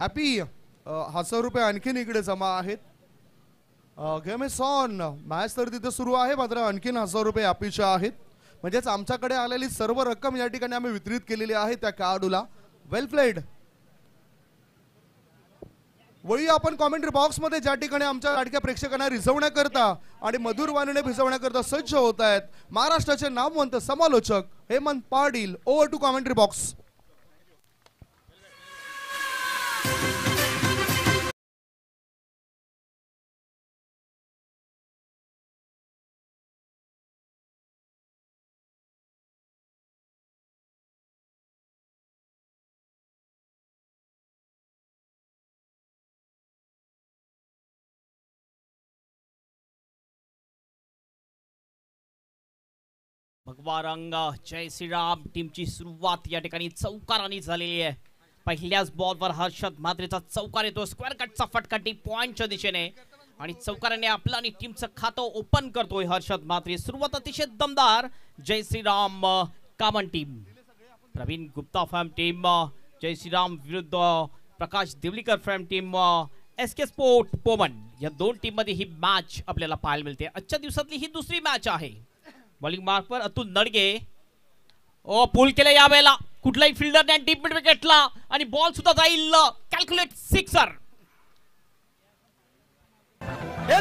Happy हजार रुपये आणखीन इकडे जमा आहेत. गेम इज ऑन मॅच तर तिथे सुरू आहे मात्र आणखीन हजार रुपये हॅपीच्या आहेत. म्हणजेच आमच्याकडे आलेली सर्व रक्कम या ठिकाणी आम्ही वितरित केलेली आहे त्या खेळाडूला वेल प्लेड वळी आपण कॉमेंट्री बॉक्समध्ये ज्या ठिकाणी आमच्या लाडक्या प्रेक्षकांना रिझवण्याकरता आणि मधुर वाणीने भिजवण्याकरता सज्ज होत आहेत. महाराष्ट्राचे नामवंत समालोचक Hemant Patil over to commentary box भगवा रंग जय श्रीराम टीमची सुरुवात या ठिकाणी चौकाराने झालेली आहे. पहिल्याच बॉलवर हर्षद म्हात्रेचा चौकार येतो. स्क्वेअर कटचा फटका टी दिशेने. आणि चौकाराने आपलं आणि टीमचं खातं ओपन करतोय हर्षद म्हात्रे. सुरुवात अतिशय दमदार. Jai Shriram Kaman team Praveen Gupta fam team Jai Shriram विरुद्ध Prakash Divlikar fam team S K sport Poman. या दोन टीममध्ये ही मॅच आपल्याला पाहायला मिळते. आजच्या दिवसातली ही दुसरी मॅच आहे. बॉलिंग मार्कवर अतुल नडगे. ओ पूल केलं यावेळेला. कुठलाही फिल्डर नाही डीप मिड विकेटला आणि बॉल सुद्धा जाईल. कॅल्क्युलेट सिक्सर हे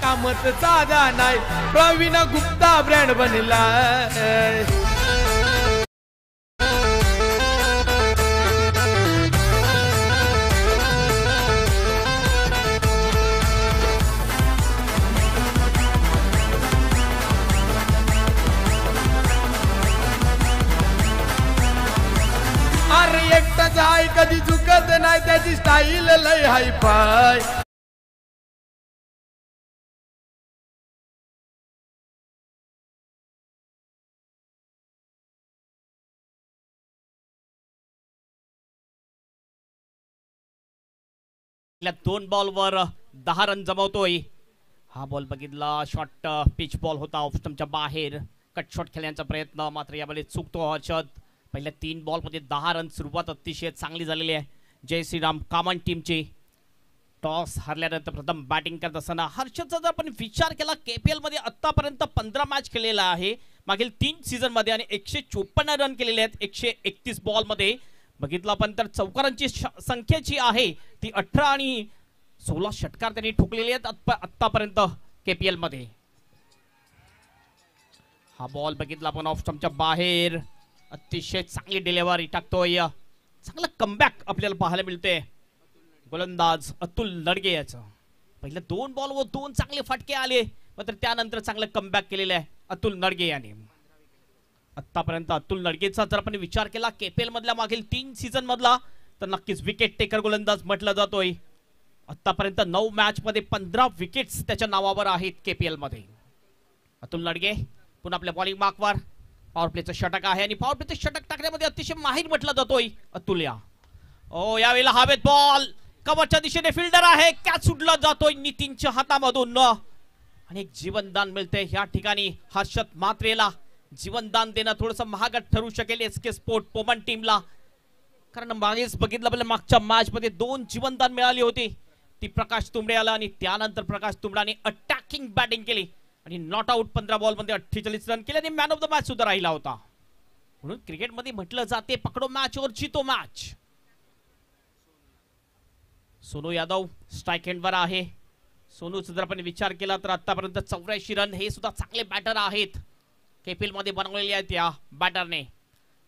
कामत साधा नाही प्रवीण गुप्ता ब्रँड बनला अरे एकटाच हाय कधी चुकत नाही त्याची स्टाईल लय हाय पाय. आपल्या दोन बॉलवर दहा रन जमवतोय. हा बॉल बघितला शॉर्ट पिच बॉल होता ऑफ ऑफस्टमच्या बाहेर. कट शॉट खेळण्याचा प्रयत्न मात्र यामध्ये चुकतो हर्षद. पहिल्या तीन बॉलमध्ये दहा रन सुरुवात अतिशय चांगली झालेली आहे. जय श्रीराम कामन टीमची टॉस हरल्यानंतर प्रथम बॅटिंग करत असताना हर्षदचा जर आपण विचार केला के पी एलमध्ये आत्तापर्यंत पंधरा मॅच खेळलेला आहे. मागील तीन सीझनमध्ये आणि एकशे चोपन्न रन केलेले आहेत एकशे एकतीस बॉलमध्ये. बघितलं आपण तर चौकारांची श- संख्या जी आहे ती अठरा आणि सोळा षटकार त्यांनी ठोकलेले आहेत आत्ता- आत्तापर्यंत पी एलमध्ये हा बॉल बघितला आपण ऑफ स्टंपच्या बाहेर. अतिशय चांगली डिलेवरी टाकतोय चांगलं कमबॅक आपल्याला पाहायला मिळते. गोलंदाज अतुल नडगे याचं. पहिल्या दोन बॉलवर दोन चांगले फटके आले मात्र त्यानंतर चांगलं कमबॅक केलेलं आहे अतुल नडगे याने. आतापर्यंत अतुल नडगेचा जर आपण विचार केला केपेल मधल्या मागील तीन सीझन मधला तर नक्कीच विकेट टेकर गोलंदाज म्हटला जातोय. आतापर्यंत नऊ मॅच मध्ये पंधरा विकेट्स त्याच्या नावावर आहेत केपीएलमध्ये. अतुल नडगे पुन्हा आपल्या बॉलिंग मार्कवर पॉवर प्लेचं षटक आहे आणि पॉवर प्लेचं षटक टाकण्यामध्ये अतिशय माहीर म्हटला जातोय अतुल या ओ यावेळेला हवेत बॉल कवरच्या दिशेने फिल्डर आहे. कॅच सुटला जातोय नितीनच्या हातामधून. आणि एक जीवनदान मिळते या ठिकाणी हर्षद मात्रेला जीवनदान देणं थोडस महागत ठरू शकेल एस के स्पोर्ट पोमन टीमला कारण मागेच बघितलं मागच्या मॅच मध्ये दोन जीवनदान मिळाली होती. ती प्रकाश तुंबडे आला आणि त्यानंतर प्रकाश तुंबडाने अटॅकिंग बॅटिंग केली. आणि नॉट आउट पंधरा बॉलमध्ये अठ्ठेचाळीस रन केले आणि मॅन ऑफ द मॅच सुद्धा राहिला होता. म्हणून क्रिकेटमध्ये म्हटलं जाते पकडो मॅच और जितो मॅच सोनू यादव स्ट्राईक हँडवर आहे. सोनूचा जर आपण विचार केला तर आतापर्यंत चौऱ्याऐंशी रन हे सुद्धा चांगले बॅटर आहेत. केपीलमध्ये बनवलेले आहेत या बॅटरने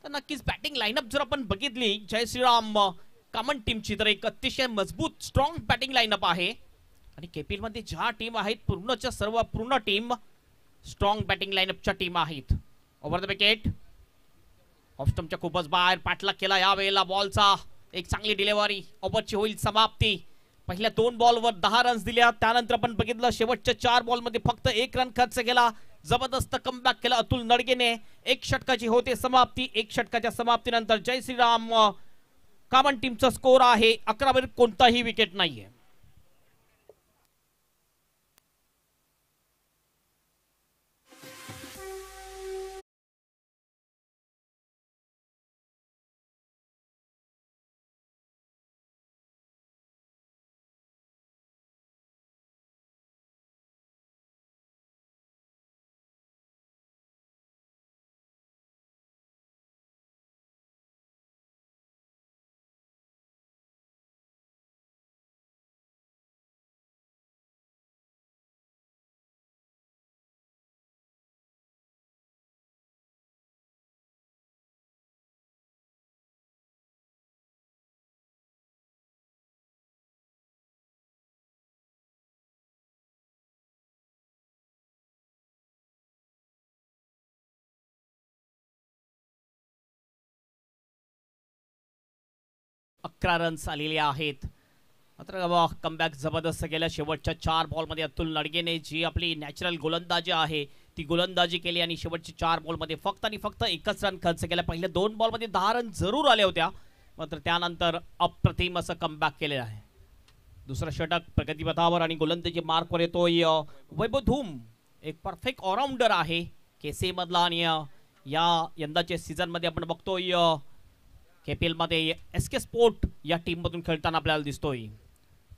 तर नक्कीच बॅटिंग लाईनअप जर आपण बघितली जय श्रीराम कॉमन टीमची तर एक अतिशय मजबूत स्ट्रॉंग बॅटिंग लाईनअप आहे. आणि केपीएलमध्ये ज्या टीम आहेत पूर्णच्या सर्व पूर्ण टीम स्ट्रॉंग बॅटिंग लाईनअपच्या टीम आहेत. ओव्हर द विकेट ऑफस्टमच्या खूपच बाहेर पाठलाग केला या वेळेला बॉलचा एक चांगली डिलेव्हरी ओव्हरची होईल समाप्ती. पहिल्या दोन बॉलवर दहा रन्स दिल्या. त्यानंतर आपण बघितलं शेवटच्या चार बॉलमध्ये फक्त एक रन खर्च केला. जबरदस्त कमबॅक केला अतुल नडगेने. एक षटकाची होते समाप्ती. एक षटकाच्या समाप्तीनंतर जय श्रीराम. कामन टीमचा स्कोर आहे. अकरावर कोणताही विकेट नाहीये. अकरा रन्स आलेले आहेत. मात्र कमबॅक जबरदस्त केलं. शेवटच्या चार बॉलमध्ये अतुल नडगेने जी आपली नॅचरल गोलंदाजी आहे ती गोलंदाजी केली आणि शेवटच्या चार बॉलमध्ये फक्त आणि फक्त एकच रन खर्च केला. पहिल्या दोन बॉलमध्ये दहा रन जरूर आल्या होत्या. मात्र त्यानंतर अप्रतिम असं कमबॅक केलेलं आहे. दुसरं षटक प्रगतीपथावर आणि गोलंदाजी मार्कवर येतोय वैभव धूम. एक परफेक्ट ऑलराऊंडर आहे केसेमधला आणि या यंदाच्या सीझनमध्ये आपण बघतोय के पी एलमध्ये एस के स्पोर्ट या टीममधून खेळताना आपल्याला दिसतोय.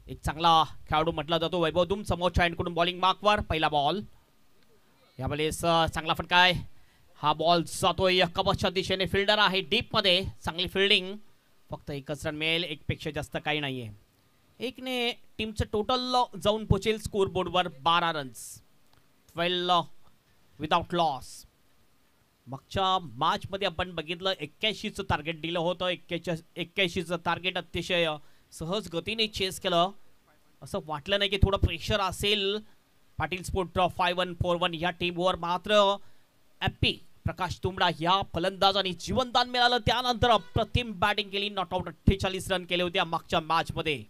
एक चांगला खेळाडू म्हटला जातो. वैभव दुम समोरच्या एंडकडून बॉलिंग मार्कवर पहिला बॉल यावेळेस अ, चांगला फटकाय हा बॉल जातोय. कबसच्या दिशेने फिल्डर आहे. डीपमध्ये चांगली फिल्डिंग फक्त एकच रन मिळेल. एकपेक्षा जास्त काही नाही आहे एकने टीमचं टोटल जाऊन पोचेल स्कोर बोर्डवर बारा रन्स ट्वेल्व विदाउट लॉस मागच्या मार्चमध्ये आपण बघितलं एक्क्याऐंशीचं टार्गेट दिलं होतं. एक्क्याऐंशी एक्क्याऐंशीचं टार्गेट अतिशय सहज गतीने चेस केलं. असं वाटलं नाही की थोडं प्रेशर असेल. Patil sport five one four one या टीमवर मात्र ॲप्पी प्रकाश तुंबडा या फलंदाजाने जीवनदान मिळालं. त्यानंतर अप्रतिम बॅटिंग केली. नॉट आउट अठ्ठेचाळीस रन केले होते मागच्या मॅचमध्ये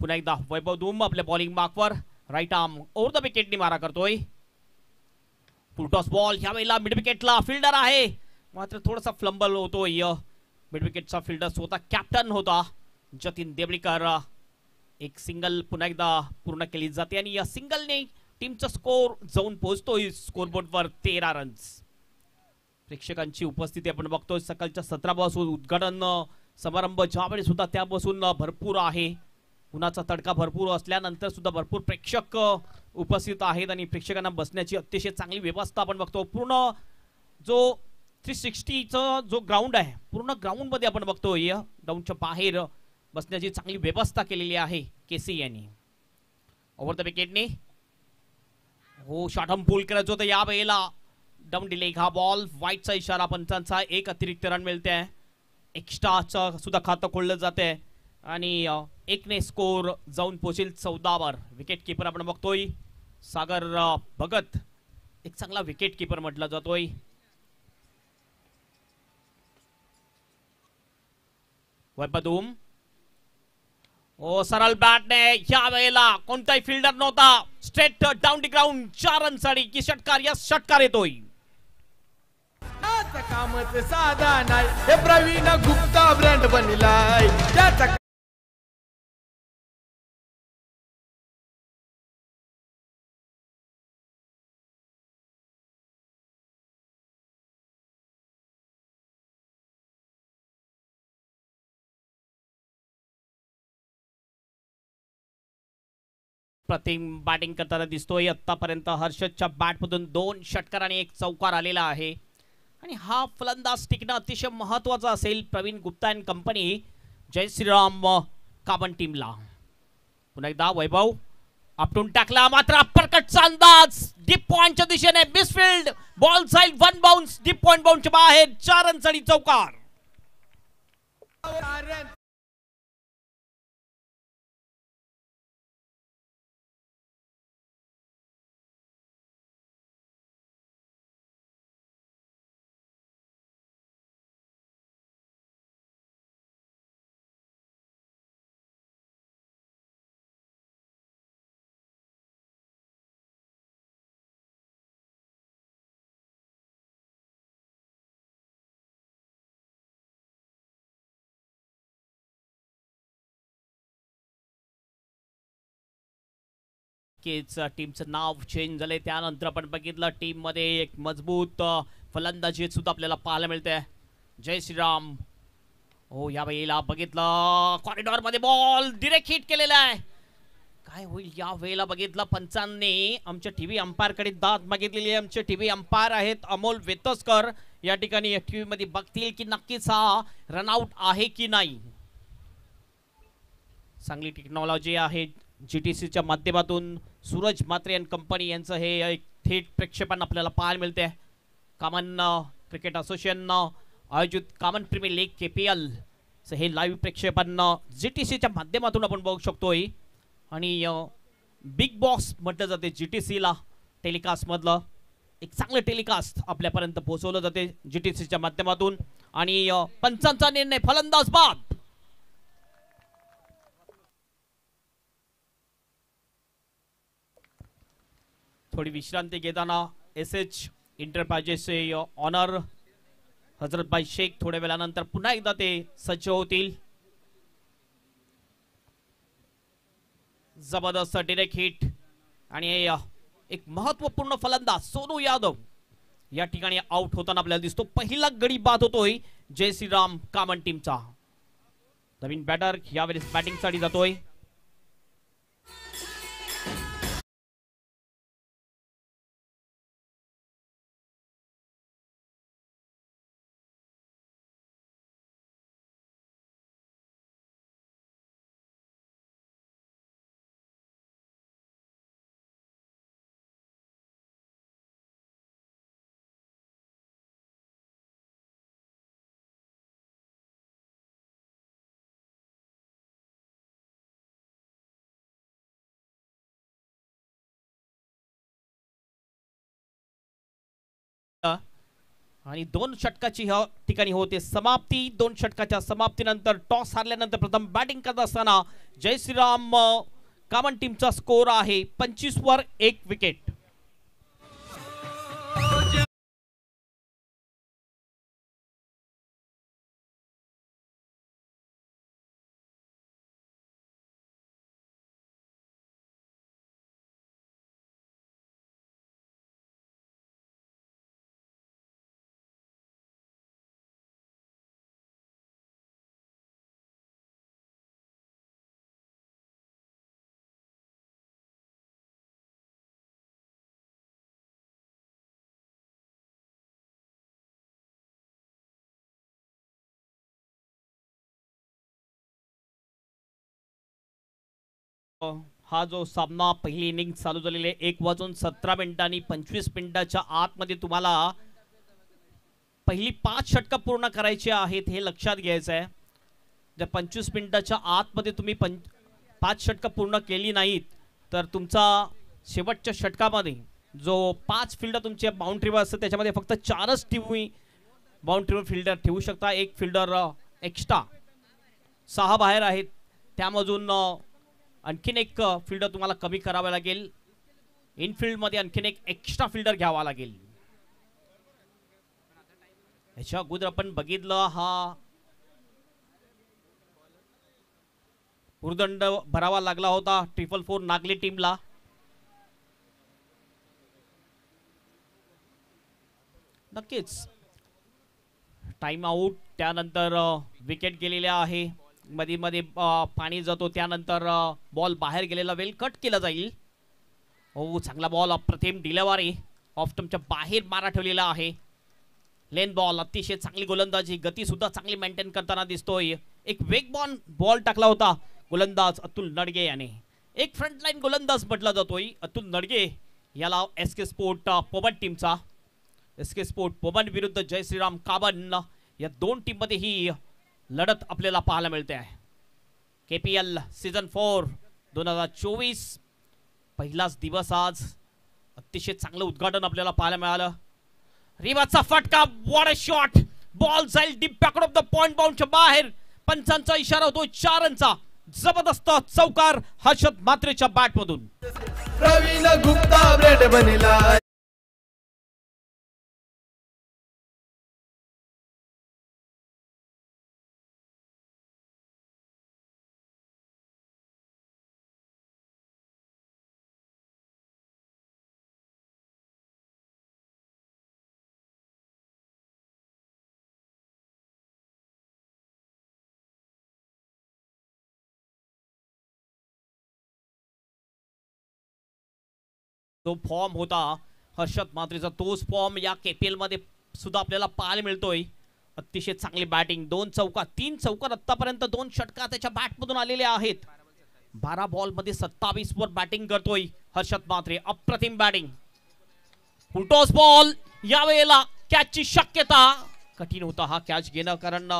पुन्हा एकदा वैभव दुम आपल्या बॉलिंग मार्कवर राईट आर्म ओव्हर द विकेटनी मारा करतोय. पुलटॉस बॉल ह्या वेळेला मिडविकेटला फिल्डर आहे. मात्र थोडासा फ्लंबल होतोय. मिडविकेटचा फिल्डर स्वतः कॅप्टन होता. जतीन देवळीकर एक सिंगल पुन्हा एकदा पूर्ण केली जाते. आणि या सिंगलने टीमचा स्कोर जाऊन पोहोचतोय स्कोरबोर्डवर तेरा रन्स प्रेक्षकांची उपस्थिती आपण बघतोय. सकाळच्या सतरा बसून उद्घाटन समारंभ ज्यावेळी सुद्धा त्यापासून भरपूर आहे. उन्हाचा तडका भरपूर असल्यानंतर सुद्धा भरपूर प्रेक्षक उपस्थित आहेत आणि प्रेक्षकांना बसण्याची अतिशय चांगली व्यवस्था आपण बघतो. पूर्ण जो थ्री सिक्स्टीचं जो ग्राउंड आहे पूर्ण ग्राउंडमध्ये आपण बघतो या ग्राउंडच्या बाहेर बसण्याची चांगली व्यवस्था केलेली आहे केसी यांनी. ओव्हर द विकेटने हो शॉटम पूल करायचं होतं या वेळेला डाऊन डिले हा बॉल वाईटचा इशारा पंचांचा एक अतिरिक्त रन मिळते आहे एक्स्ट्राचं सुद्धा खातं खोललं जाते आणि एकने स्कोर जाऊन पोचेल चौदावर विकेट किपर आपण बघतोय. सागर भगत एक चांगला विकेट किपर म्हटला जातोय. वैपदूम ओ सरळ बॅटने या वेळेला कोणताही फिल्डर नव्हता. स्ट्रेट डाऊन दी ग्राउंड चार रनसाठी की षटकार या षटकार येतोय. कामच साधा नाही. हे प्रवीण गुप्ता ब्रँड बनलाय. त्याचा प्रतिम बॅटिंग करताना दिसतोय. आत्तापर्यंत हर्षदच्या बॅटमधून दोन षटकार आणि एक चौकार आलेला आहे. आणि हा फलंदाज टिकणं अतिशय महत्त्वाचा असेल. प्रवीण गुप्ता अँड कंपनी जय श्रीराम काबन टीमला पुन्हा एकदा वैभव आपटून टाकला. मात्र अप्परकटचा अंदाज. डीप पॉइंटच्या दिशेने मिसफिल्ड बॉल साईल वन बाउन्स डीप पॉइंट बाउन्सच्या बाहेर. चार रन चौकार. नक्कीच टीमचं नाव चेंज झालंय. त्यानंतर आपण बघितलं टीममध्ये एक मजबूत फलंदाजी सुद्धा आपल्याला पाहायला मिळते. जय श्रीराम. हो या वेळेला बघितलं कॉरिडॉरमध्ये बॉल डिरेक्ट हिट केलेला आहे. काय होईल या वेळेला बघितलं पंचांनी आमच्या टीव्ही अंपायरकडे दाद मागितलेली आहे. आमचे टीव्ही अंपायर आहेत अमोल वेतसकर. या ठिकाणी टीव्ही मध्ये बघतील की नक्कीच हा रनआउट आहे की नाही. चांगली टेक्नॉलॉजी आहे जी टी सीच्या माध्यमातून. सूरज मात्रे अँड कंपनी यांचं हे एक थेट प्रेक्षेपण आपल्याला पाहायला मिळते कामन क्रिकेट असोसिएशन आयोजित Kaman premier league K P L हे लाईव्ह प्रेक्षेपण जी टी सीच्या माध्यमातून आपण बघू शकतोय. आणि बिग बॉस म्हटलं जाते जी टी सीला टेलिकास्टमधलं एक चांगलं टेलिकास्ट आपल्यापर्यंत पोहोचवलं जाते जी टी सीच्या माध्यमातून. आणि पंचांचा निर्णय फलंदाज बाद. थोडी विश्रांती घेताना एस एच इंटरप्राइजेसचे ऑनर हजरतबाई शेख थोड्या वेळानंतर पुन्हा एकदा ते सज्ज होतील. जबरदस्त डिरेक्ट हिट आणि एक महत्त्वपूर्ण फलंदाज सोनू यादव या ठिकाणी आउट होताना आपल्याला दिसतो. पहिला गडी बाद होतोय जय श्रीराम कामन टीमचा नवीन बॅटर यावेळेस बॅटिंगसाठी जातोय. आणि दोन षटकाची ह्या ठिकाणी होते. समाप्ती दोन षटकाच्या समाप्तीनंतर टॉस हारल्यानंतर प्रथम बॅटिंग करत असताना जय श्रीराम कामन टीमचा स्कोर आहे. पंचवीस वर एक विकेट हा जो सामना पहिली इनिंग चालू झालेली आहे एक वाजून सतरा मिनिटांनी पंचवीस मिनिटाच्या आतमध्ये तुम्हाला पहिली पाच षटकं पूर्ण करायची आहेत हे लक्षात घ्यायचं आहे. जर पंचवीस मिनिटाच्या आतमध्ये तुम्ही पंच पाच षटकं पूर्ण केली नाहीत तर तुमचा शेवटच्या षटकामध्ये जो पाच फिल्डर तुमचे बाउंड्रीवर असतात त्याच्यामध्ये फक्त चारच तुम्ही बाउंड्रीवर फिल्डर ठेवू शकता. एक फिल्डर एक्स्ट्रा सहा बाहेर आहेत. त्यामधून आणखीन एक फिल्डर तुम्हाला कमी करावा लागेल. इनफिल्डमध्ये आणखीन एक एक्स्ट्रा फिल्डर घ्यावा लागेल. याच्या अगोदर आपण बघितलं हा उर्दंड भरावा लागला होता ट्रिपल फोर नागली टीमला नक्कीच. टाइम आऊट त्यानंतर विकेट गेलेल्या आहे. मध्ये मध्ये पाणी जातो त्यानंतर बॉल बाहेर गेलेला वेल कट केला जाईल. हो चांगला बॉल अप्रतिम डिलेवारी. ऑफ टमच्या बाहेर मारा ठेवलेला आहे. लेन बॉल अतिशय चांगली गोलंदाजी. गती सुद्धा चांगली मेंटेन करताना दिसतोय. एक वेग बॉल बॉल टाकला होता. गोलंदाज अतुल नडगे याने. एक फ्रंट लाईन गोलंदाज म्हटला जातोय अतुल नडगे. याला एस के स्पोर्ट पोबन टीमचा एस के स्पोर्ट पोबन विरुद्ध जय श्रीराम काबन. या दोन टीममध्ये ही लढत आपल्याला पाहायला मिळते आहे. K P L season four दोन हजार चोवीस पहिलाच दिवस आज. अतिशय चांगलं उद्घाटन आपल्याला पाहायला मिळालं. रिवाचा फटका वॉट शॉट बॉल जाईल डीप ऑफ द पॉइंट बाउंडच्या बाहेर. पंचांचा इशारा होतो चार रनचा जबरदस्त चौकार हर्षद मात्रेच्या बॅटमधून प्रवीण गुप्ता ब्रेड बनिला तो फॉर्म होता. हर्षद मात्रेचा तोच फॉर्म या केपीएलमध्ये सुद्धा आपल्याला पाहायला मिळतोय. अतिशय चांगली बॅटिंग दोन चौका तीन चौकार आतापर्यंत दोन षटका त्याच्या बॅटमधून आलेल्या आलेले आहेत. बारा बॉलमध्ये सत्तावीस वर बॅटिंग करतोय हर्षद मात्रे. अप्रतिम बॅटिंग फुटॉस बॉल यावेळेला कॅचची शक्यता. कठीण होता हा कॅच घेणं कारण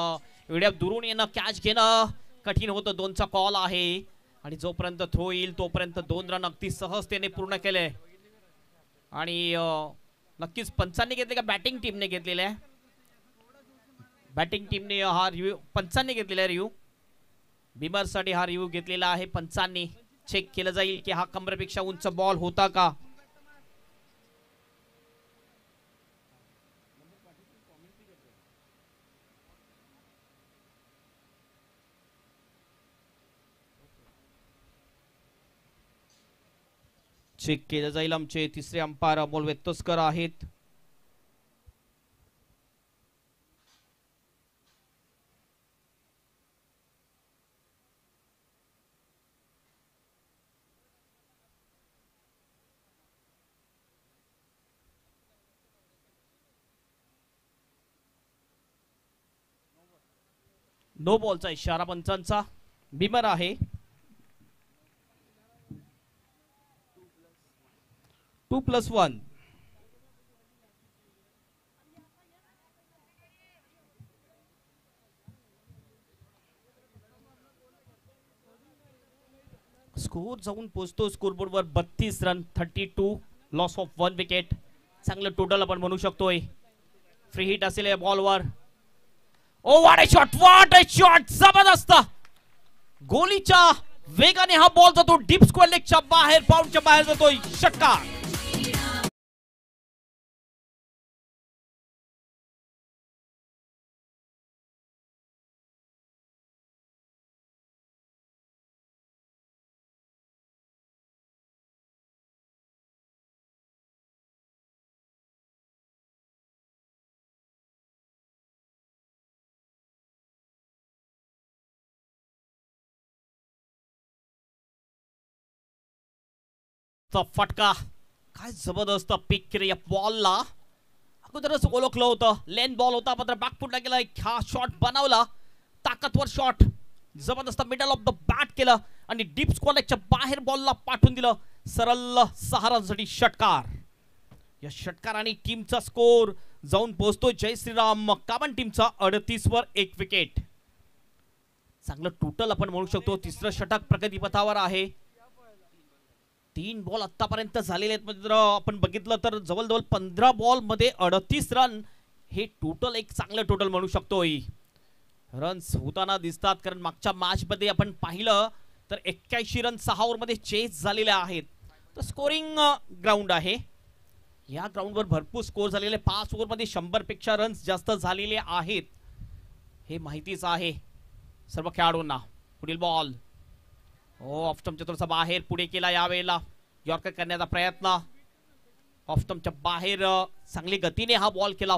एवढ्या दुरून येणं कॅच घेणं कठीण होतं. दोनचा कॉल आहे. आणि जोपर्यंत थ्रो येईल तोपर्यंत दोन रन अगदी सहजतेने पूर्ण केले आणि नक्कीच पंचांनी घेतले का बॅटिंग टीमने घेतलेले आहे? बॅटिंग टीमने हा रिव्ह्यू पंचांनी घेतलेला आहे रिव्ह्यू बिमरसाठी हा रिव्ह्यू घेतलेला आहे पंचांनी. चेक केलं जाईल की हा कमरेपेक्षा उंच बॉल होता का? चेक केलं जाईल. आमचे तिसरे अंपायर अमोल वेत्तोसकर आहेत. नो बॉलचा इशारा पंचांचा. बिमर आहे. Two plus one. स्कोर जाऊन पोहोचतो स्कोरबोर्डवर बत्तीस run thirty two loss of one wicket चांगलं टोटल आपण म्हणू शकतोय. फ्री हिट असेल या बॉलवर ओ वाट शॉट वाट शॉट जबरदस्त! गोलीच्या वेगाने हा बॉल जातो. डीप स्क्वेअर लेगच्या बाहेर पाऊंडच्या बाहेर जातोय. षटकार. चा फटका. काय जबरदस्त पिक या बॉलला अगोदरच ओळखलं होतं. लेन बॉल होता मात्र बॅकफुटला गेला. हा शॉट बनवला. ताकदवर शॉट जबरदस्त मिडल ऑफ द बॅट केलं आणि डीप स्कॉलेजच्या बाहेर बॉलला पाठवून दिलं. सरल सहारासाठी षटकार. या षटकाराने टीमचा स्कोर जाऊन पोहोचतो जय श्रीराम. कामन टीमचा अडतीस वर एक विकेट चांगलं टोटल आपण म्हणू शकतो. तिसरं षटक प्रगतीपथावर आहे. तीन बॉल आतापर्यंत झालेले आहेत मित्र आपण बघितलं तर जवळजवळ पंधरा बॉलमध्ये अडतीस रन हे टोटल एक चांगलं टोटल म्हणू शकतो रन्स होताना दिसतात कारण मागच्या मॅच मध्ये आपण पाहिलं तर एक्क्याऐंशी रन सहा ओव्हरमध्ये चेस झालेले आहेत. तर स्कोरिंग ग्राउंड आहे. या ग्राउंडवर भरपूर स्कोर झालेले. पाच ओव्हरमध्ये शंभरपेक्षा रन्स जास्त झालेले आहेत. हे माहितीच आहे. सर्व खेळाडूंना. पुढील बॉल हो ऑफस्टमच्या थोडासा बाहेर पुढे केला यावेळेला. यॉर्कर करण्याचा प्रयत्न. ऑफस्टमच्या बाहेर चांगली गतीने हा बॉल केला.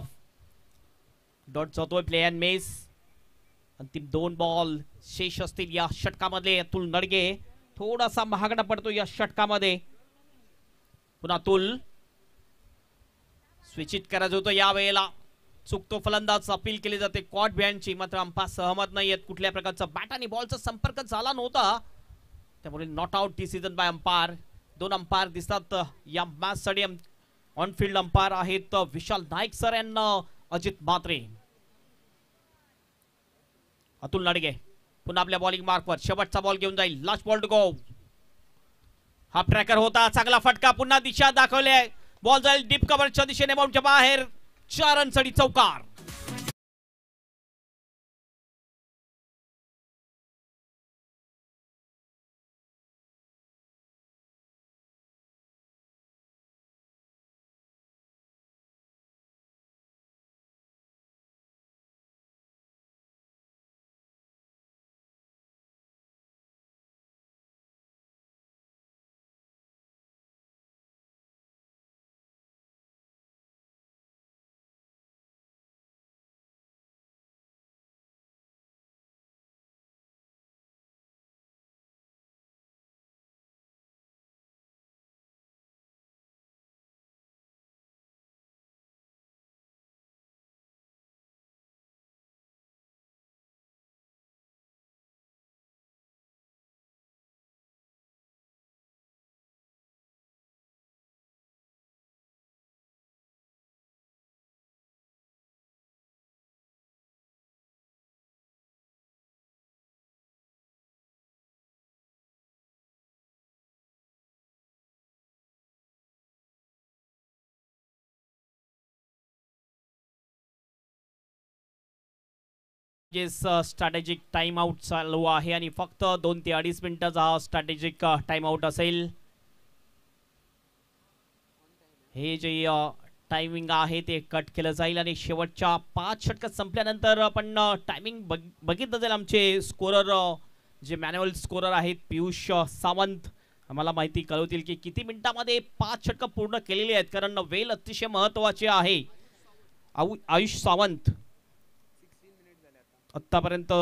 डॉट जातोय प्ले अँड मेस अंतिम दोन बॉल शेष असतील या षटकामध्ये. अतुल नडगे थोडासा महागडा पडतो या षटकामध्ये. पुन्हा अतुल. स्विचित करायचं होतं या वेळेला चुकतो फलंदाज. अपील केली जाते. कॉट बँडची मात्र अंपा सहमत नाही आहेत कुठल्या प्रकारचा बॅट आणि बॉलचा संपर्क झाला नव्हता. त्यामुळे not out decision by umpire दोन अंपायर दिसतात. या मॅच साठी ऑन फील्ड अंपायर आहेत विशाल नाईक सर यांना uh, अजित म्हात्रे. अतुल नडगे. पुन्हा आपल्या बॉलिंग मार्कवर शेवटचा बॉल घेऊन जाईल. लास्ट बॉल टू गो हा ट्रॅकर होता. चांगला फटका. पुन्हा दिशा दाखवले बॉल जाईल डीप कव्हरच्या दिशेने. बाउंडच्या बाहेर. चार रनसाठी चौकार. स्ट्रॅटेजिक टाईमआउट uh, चालू आहे आणि फक्त दोन ते अडीच मिनिटाचा हा स्ट्रॅटेजिक टाईमआउट असेल. हे जे uh, टायमिंग आहे ते कट केलं जाईल आणि शेवटच्या पाच षटकात संपल्यानंतर आपण uh, टायमिंग बघ बघितलं जाईल आमचे स्कोरर जे मॅन्युअल स्कोरर आहेत पियुष सावंत. आम्हाला माहिती कळवतील की किती मिनिटामध्ये पाच षटकं पूर्ण केलेली आहेत कारण वेल अतिशय महत्त्वाचे आहे. आयु- आयुष सावंत. आत्तापर्यंत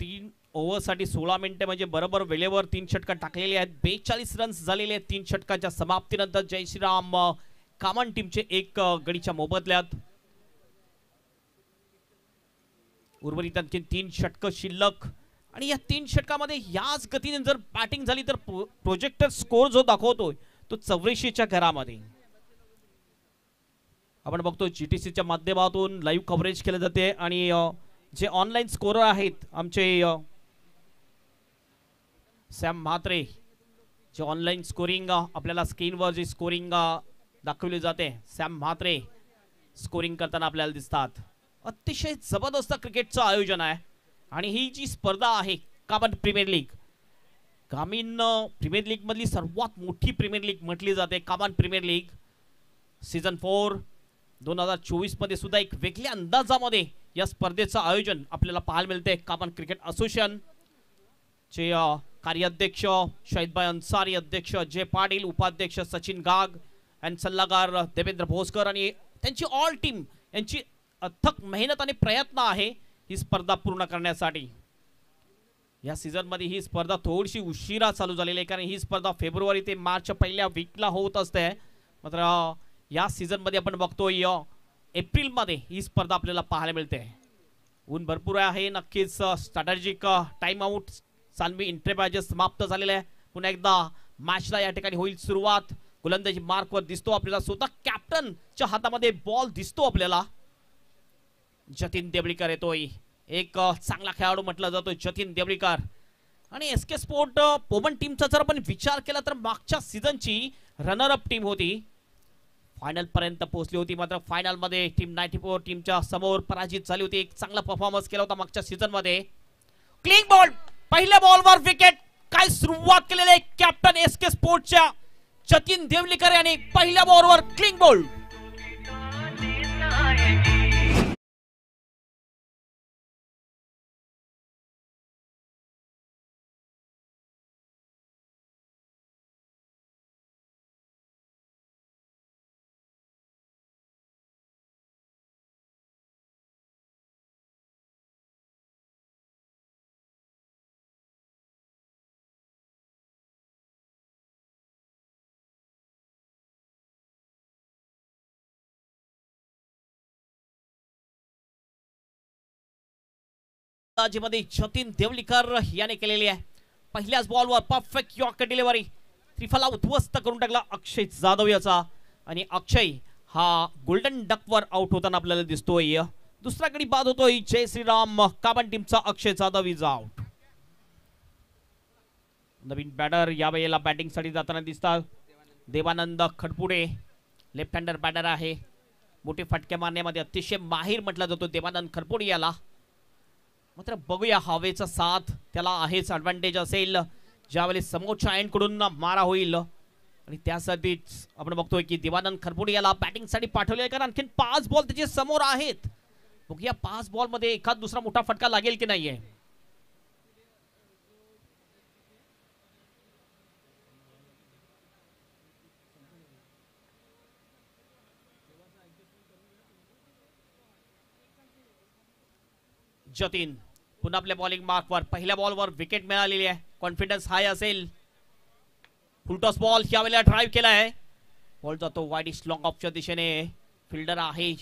तीन ओव्हरसाठी सोळा मिनिटे म्हणजे बरोबर वेळेवर तीन षटकं टाकलेले आहेत. बेचाळीस रन्स झालेले आहेत तीन षटकाच्या समाप्तीनंतर जय श्रीराम कामन टीमचे एक गडीच्या मोबदल्यात. उर्वरित आणखी तीन षटकं शिल्लक. आणि या तीन षटकामध्ये याच गतीने जर बॅटिंग झाली तर प्रोजेक्टर स्कोर जो दाखवतोय तो चौऱ्याऐंशीच्या घरामध्ये. आपण बघतो जीटीसीच्या माध्यमातून लाईव्ह कव्हरेज केलं जाते आणि जे ऑनलाईन स्कोरर आहेत आमचे सॅम म्हात्रे जे ऑनलाईन स्कोरिंग आपल्याला स्क्रीनवर जी स्कोरिंग दाखवली जाते सॅम म्हात्रे स्कोरिंग करताना आपल्याला दिसतात. अतिशय जबरदस्त क्रिकेटचं आयोजन आहे. आणि ही जी स्पर्धा आहे काबन प्रीमियर लीग ग्रामीण प्रीमियर लीग मधली सर्वात मोठी प्रीमियर लीग म्हटली जाते Kaman premier league. Season four दोन हजार चोवीसमध्ये सुद्धा एक वेगळ्या अंदाजामध्ये या स्पर्धेचं आयोजन आपल्याला पाहायला मिळते कामन क्रिकेट असोसिएशन चे कार्याध्यक्ष शहीदभाई अन्सारी अध्यक्ष जय पाटील उपाध्यक्ष सचिन गाग आणि सल्लागार देवेंद्र भोसकर आणि त्यांची ऑल टीम यांची अथक मेहनत आणि प्रयत्न आहे ही स्पर्धा पूर्ण करण्यासाठी. या सीझनमध्ये ही स्पर्धा थोडीशी उशिरा चालू झालेली आहे कारण ही स्पर्धा फेब्रुवारी ते मार्च पहिल्या वीकला होत असते. मात्र या सीझनमध्ये आपण बघतोय एप्रिलमध्ये ही स्पर्धा आपल्याला पाहायला मिळते. ऊन भरपूर आहे नक्कीच स्ट्रॅटर्जिक टाइम आउट सानवी इंटरमॅचेस समाप्त झालेले आहे. पुन्हा एकदा मॅचला या ठिकाणी होईल सुरुवात. गोलंदाजी मार्कवर दिसतो आपल्याला स्वतः कॅप्टनच्या हातामध्ये बॉल दिसतो आपल्याला. जतीन देवळीकर येतोय. एक चांगला खेळाडू म्हटला जातोय जतीन देवळीकर. आणि एस के स्पोर्ट पोमन टीमचा जर आपण विचार केला तर मागच्या सीझनची रनर अप टीम होती. फायनल पर्यंत पोहोचली होती. मात्र फायनलमध्ये टीम नाईन्टी फोर टीमच्या समोर पराजित झाली होती. एक चांगला परफॉर्मन्स केला होता मागच्या सीझनमध्ये. क्लिंग बॉल पहिल्या बॉलवर विकेट काय सुरुवात केलेली आहे कॅप्टन एस के स्पोर्टच्या जतीन देवलीकर यांनी पहिल्या बॉलवर क्लिंग बॉल फलंदाजीमध्ये जतीन देवलीकर याने केलेली आहे. पहिल्याच बॉलवर परफेक्ट यॉर्क डिलिव्हरी त्रिफला उद्ध्वस्त करून टाकला अक्षय जाधव याचा. आणि अक्षय हा गोल्डन डकवर आउट होताना आपल्याला दिसतोय. दुसरा गडी बाद होतोय. जय श्रीराम. काबन टीमचा अक्षय जाधव इज आउट नवीन बॅटर या वेळेला बॅटिंगसाठी जाताना दिसतात. Devanand Khadpude left hander batter आहे. मोठे फटके मारण्यामध्ये अतिशय माहीर म्हटला जातो देवानंद खडपुडे याला. मात्र बघूया हवेचा साथ. त्याला आहेच ॲडव्हान्टेज असेल. ज्यावेळी समोरच्या एंड मारा होईल. आणि त्यासाठीच आपण बघतोय की देवानंद खरपुडे याला बॅटिंगसाठी पाठवले कारण आणखीन पाच बॉल त्याचे समोर आहेत. बघूया पाच बॉलमध्ये एखाद दुसरा मोठा फटका लागेल की नाहीये? जतीन. पुन्हा आपल्या बॉलिंग मार्कवर. पहिल्या बॉलवर विकेट मिळालेली आहे. कॉन्फिडन्स हाय असेल. फुलटॉस बॉल या वेळेला ड्राईव्ह केला आहे. बॉल जातो वाईडिश लॉंग ऑफच्या दिशेने. फिल्डर आहे.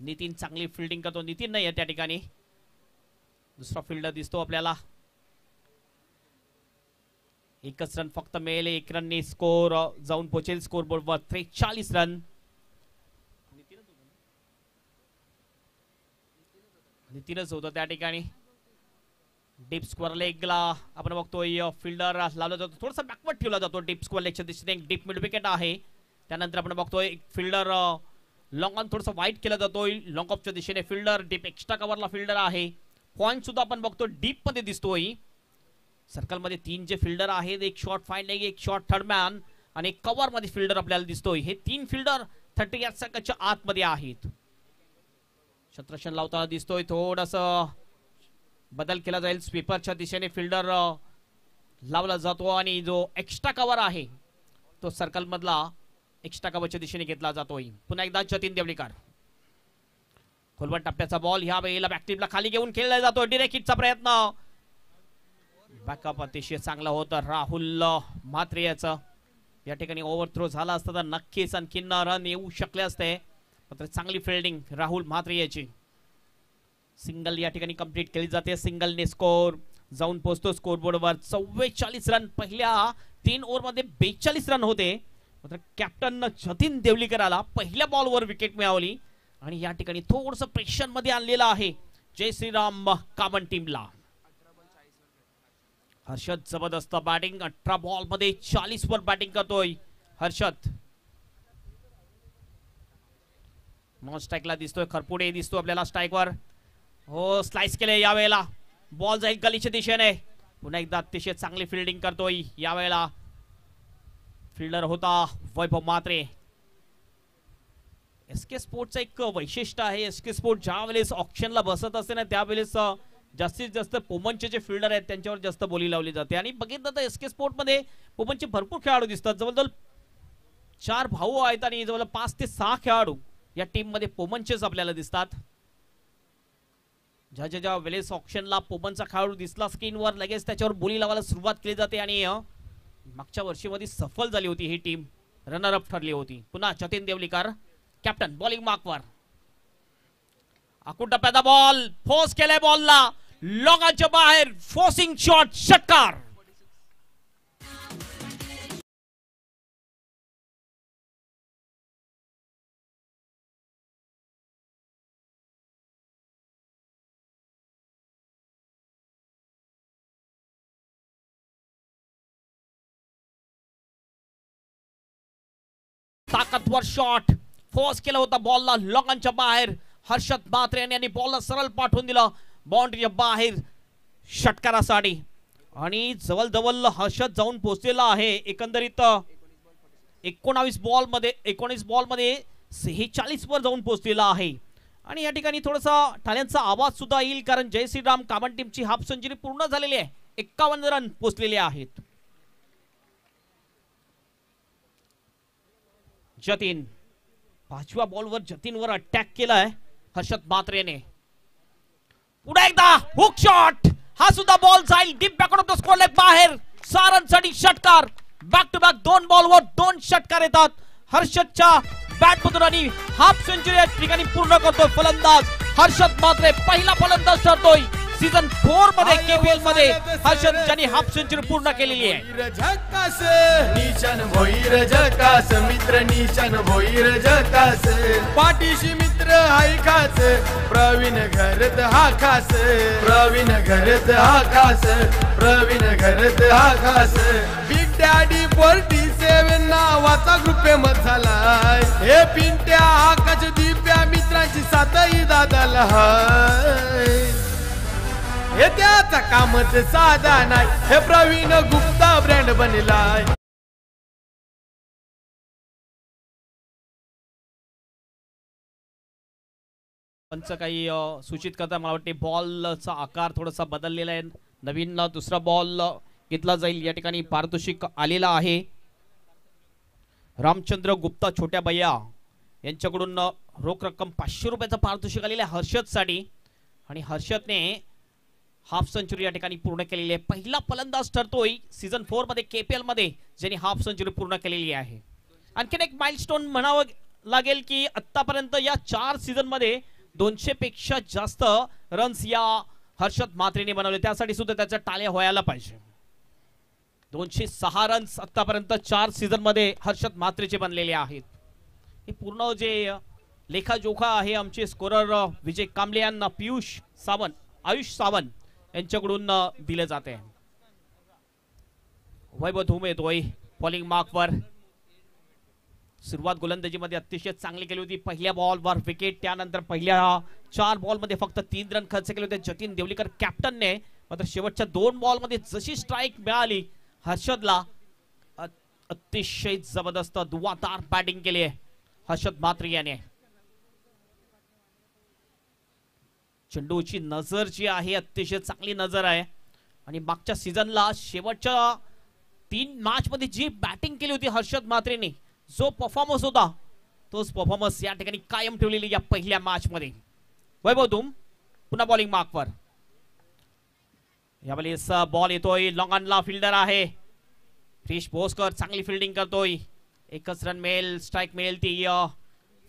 नितीन चांगली फिल्डिंग करतो. नितीन नाही आहे त्या ठिकाणी. दुसरा फिल्डर दिसतो आपल्याला. एकच रन फक्त मिळेल. एक रनने स्कोर जाऊन पोचेल स्कोर बोर्डवर त्रेचाळीस रन नितीनच होतं त्या ठिकाणी. डीप स्क्वेअर लेगला आपण बघतोय फिल्डर लावला जातो. थोडासा बॅकवर्ड ठेवला जातो डीप स्क्वेअर लेगच्या दिशेने एक डीप मिड विकेट आहे. त्यानंतर आपण बघतोय फिल्डर लॉंग ऑन थोडंसं वाईट केलं जातोय लॉंग ऑफच्या दिशेने फिल्डर डीप एक्स्ट्रा कव्हरला फिल्डर आहे. पॉईंट सुद्धा आपण बघतो डीपमध्ये दिसतोय. सर्कलमध्ये तीन जे फिल्डर आहेत एक शॉर्ट फाइंडिंग एक शॉर्ट थर्ड मॅन आणि कवर मध्ये फिल्डर आपल्याला दिसतोय. हे तीन फिल्डर थर्टी यार्ड सेकंडच्या आतमध्ये आहेत. शत्रशन लावताना दिसतोय थोडस. बदल केला जाईल. स्वीपरच्या दिशेने फिल्डर लावला जातो आणि जो एक्स्ट्रा कव्हर आहे तो सर्कल मधला एक्स्ट्रा कवरच्या दिशेने घेतला जातोय. पुन्हा एकदा जतीन देवडीकर खोलवट टप्प्याचा बॉल ह्या वेळेला बॅकटीपला खाली घेऊन खेळला जातो. डिरेक्ट प्रयत्न. बॅकअप अतिशय चांगला होता. राहुल म्हात्रे याचं. या ठिकाणी ओव्हरथ्रो झाला असता तर नक्कीच आणखीन रन येऊ शकले असते. मात्र चांगली फिल्डिंग राहुल म्हात्रे याची. सिंगल या ठिकाणी कंप्लीट केली जाते. सिंगलने स्कोर जाऊन पोहोचतो. स्कोरबोर्डवर चव्वेचाळीस रन. पहिल्या तीन ओव्हरमध्ये बेचाळीस रन होते. मात्र कॅप्टन जतीन देवलीकराला पहिल्या बॉलवर विकेट मिळवली आणि या ठिकाणी थोडस प्रेशरमध्ये आणलेलं आहे जय श्रीराम कामन टीमला हर्षद जबरदस्त बॅटिंग अठरा बॉलमध्ये चाळीस वर बॅटिंग करतोय हर्षद. नॉन स्ट्राईकला दिसतोय. खरपुडे दिसतो आपल्याला स्ट्राईकवर हो स्लाइस केले यावेळेला. बॉल जाईल गलीच्या दिशेने. पुन्हा एकदा अतिशय चांगली फिल्डिंग करतोय यावेळेला. फिल्डर होता वैभव मात्रे एस के स्पोर्टचं एक वैशिष्ट्य आहे. एस के स्पोर्ट ज्या वेळेस ऑप्शनला बसत असते ना त्यावेळेस जास्तीत जास्त पोमनचे जे फिल्डर आहेत त्यांच्यावर जास्त बोली लावली जाते. आणि बघितलं तर एस के स्पोर्टमध्ये पोमनचे भरपूर खेळाडू दिसतात. जवळजवळ चार भाऊ आहेत आणि जवळ पाच ते सहा खेळाडू या टीममध्ये पोमनचेच आपल्याला दिसतात. ज्या ज्या ज्या वेळेस ऑप्शनला पोपनचा खेळाडू दिसला स्क्रीनवर लगेच त्याच्यावर बोली लावायला सुरुवात केली जाते आणि मागच्या वर्षीमध्ये सफल झाली होती ही टीम रनर अप ठरली होती. पुन्हा जतीन देवलीकर कॅप्टन बॉलिंग मार्कवर आकुट टप्प्याचा बॉल फोर्स केलाय बॉलला लोकांच्या बाहेर फोर्सिंग शॉट षटकार. ताकदवर शॉट फोर्स केला होता बॉलला लोकांच्या बाहेर. हर्षद मात्रे यांनी बॉलला सरळ पाठवून दिलं. बाउंड्रीच्या बाहेर. षटकारासाठी. आणि जवळजवळ हर्षद जाऊन पोहोचलेला आहे. एकंदरीत एकोणावीस बॉलमध्ये एकोणीस बॉलमध्ये सेहेचाळीस वर जाऊन पोहोचलेला आहे. आणि या ठिकाणी थोडासा ठाण्यांचा आवाज सुद्धा येईल कारण जय श्रीराम कामन टीमची हाफ सेंचुरी पूर्ण झालेली आहे. एक्कावन्न रन पोचलेले आहेत. जतीन. पाचव्या बॉलवर जतीनवर अटॅक केलाय हर्षद मात्रेने पुढे एकदा हुक शॉट हा सुद्धा बॉल जाईल. डीप बॅकडून ऑफ स्कोर लेग बाहेर सारनसाठी षटकार. बॅक टू बॅक दोन बॉलवर दोन षटकार येतात. हर्षदच्या बॅट मधून आणि हाफ सेंचुरी या ठिकाणी पूर्ण करतोय फलंदाज. हर्षद मात्रे पहिला फलंदाज ठरतोय. सीझन फोरमध्ये केपीएलमध्ये हर्षद ज्यांनी हाफ सेंचुरी पूर्ण केलेली आहे झकास निशान भोईर झकास मित्र निशान भोईर झकास पाठीशी मित्र हाय खास प्रवीण घरत हा खास प्रवीण घरत हा खास प्रवीण घरत हा खास बिग डॅडी फोर्टी सेवन नावाचा ग्रुप फेमस झालाय हे पिंट्या आकाश दिप्या मित्रांची सातही दादाला हाय हे त्याचा कामच साधा नाही. हे प्रवीण गुप्ता ब्रँड बनलाय. पंच काही सूचित करता मला वाटते बॉलचा आकार थोडासा बदललेला आहे. नवीन दुसरा बॉल घेतला जाईल. या ठिकाणी पारितोषिक आलेला आहे. रामचंद्र गुप्ता छोट्या भैया. यांच्याकडून रोख रक्कम पाचशे रुपयाचा पारितोषिक आलेलं आहे हर्षदसाठी. आणि हर्षदने हाफ सेंचुरी या ठिकाणी पूर्ण केलेली आहे. पहिला फलंदाज ठरतोय सीझन फोरमध्ये केपीएलमध्ये ज्यांनी हाफ सेंचुरी पूर्ण केलेली आहे. आणखीन एक माइलस्टोन म्हणावं लागेल की आतापर्यंत या चार सीझनमध्ये दोनशे पेक्षा जास्त रन्स या हर्षद मात्रेने बनवले. त्यासाठी सुद्धा त्याच्या टाळ्या व्हायला पाहिजे. दोनशे सहा रन्स आतापर्यंत चार सीझनमध्ये हर्षद मात्रेचे बनलेले आहेत. हे पूर्ण जे लेखाजोखा आहे आमचे स्कोरर विजय कांबळे यांना पियुष सावंत आयुष सावंत यांच्याकडून दिले जाते. वैभव धुमे दोई बॉलिंग मार्कवर सुरुवात गोलंदाजीमध्ये अतिशय चांगली केली होती. पहिल्या बॉलवर विकेट त्यानंतर पहिल्या चार बॉलमध्ये फक्त तीन रन खर्च केले होते. जतीन देवलीकर कॅप्टनने मात्र शेवटच्या दोन बॉलमध्ये जशी स्ट्राईक मिळाली हर्षदला अतिशय जबरदस्त दुवादार बॅटिंग केली आहे. हर्षद मात्रे याने. चेंडूची नजर जी आहे अतिशय चांगली नजर आहे. आणि मागच्या सीझनला शेवटच्या तीन मॅचमध्ये जी बॅटिंग केली होती हर्षद मात्रेने जो परफॉर्मन्स होता तोच परफॉर्मन्स या ठिकाणी कायम ठेवलेली या पहिल्या मॅचमध्ये वैभव तुम पुन्हा बॉलिंग मार्कवर यावेळेस बॉल येतोय लॉंगॉनला फिल्डर आहे. फ्रिश बोसकर चांगली फिल्डिंग करतोय. एकच रन मिळेल स्ट्राईक मिळेल ती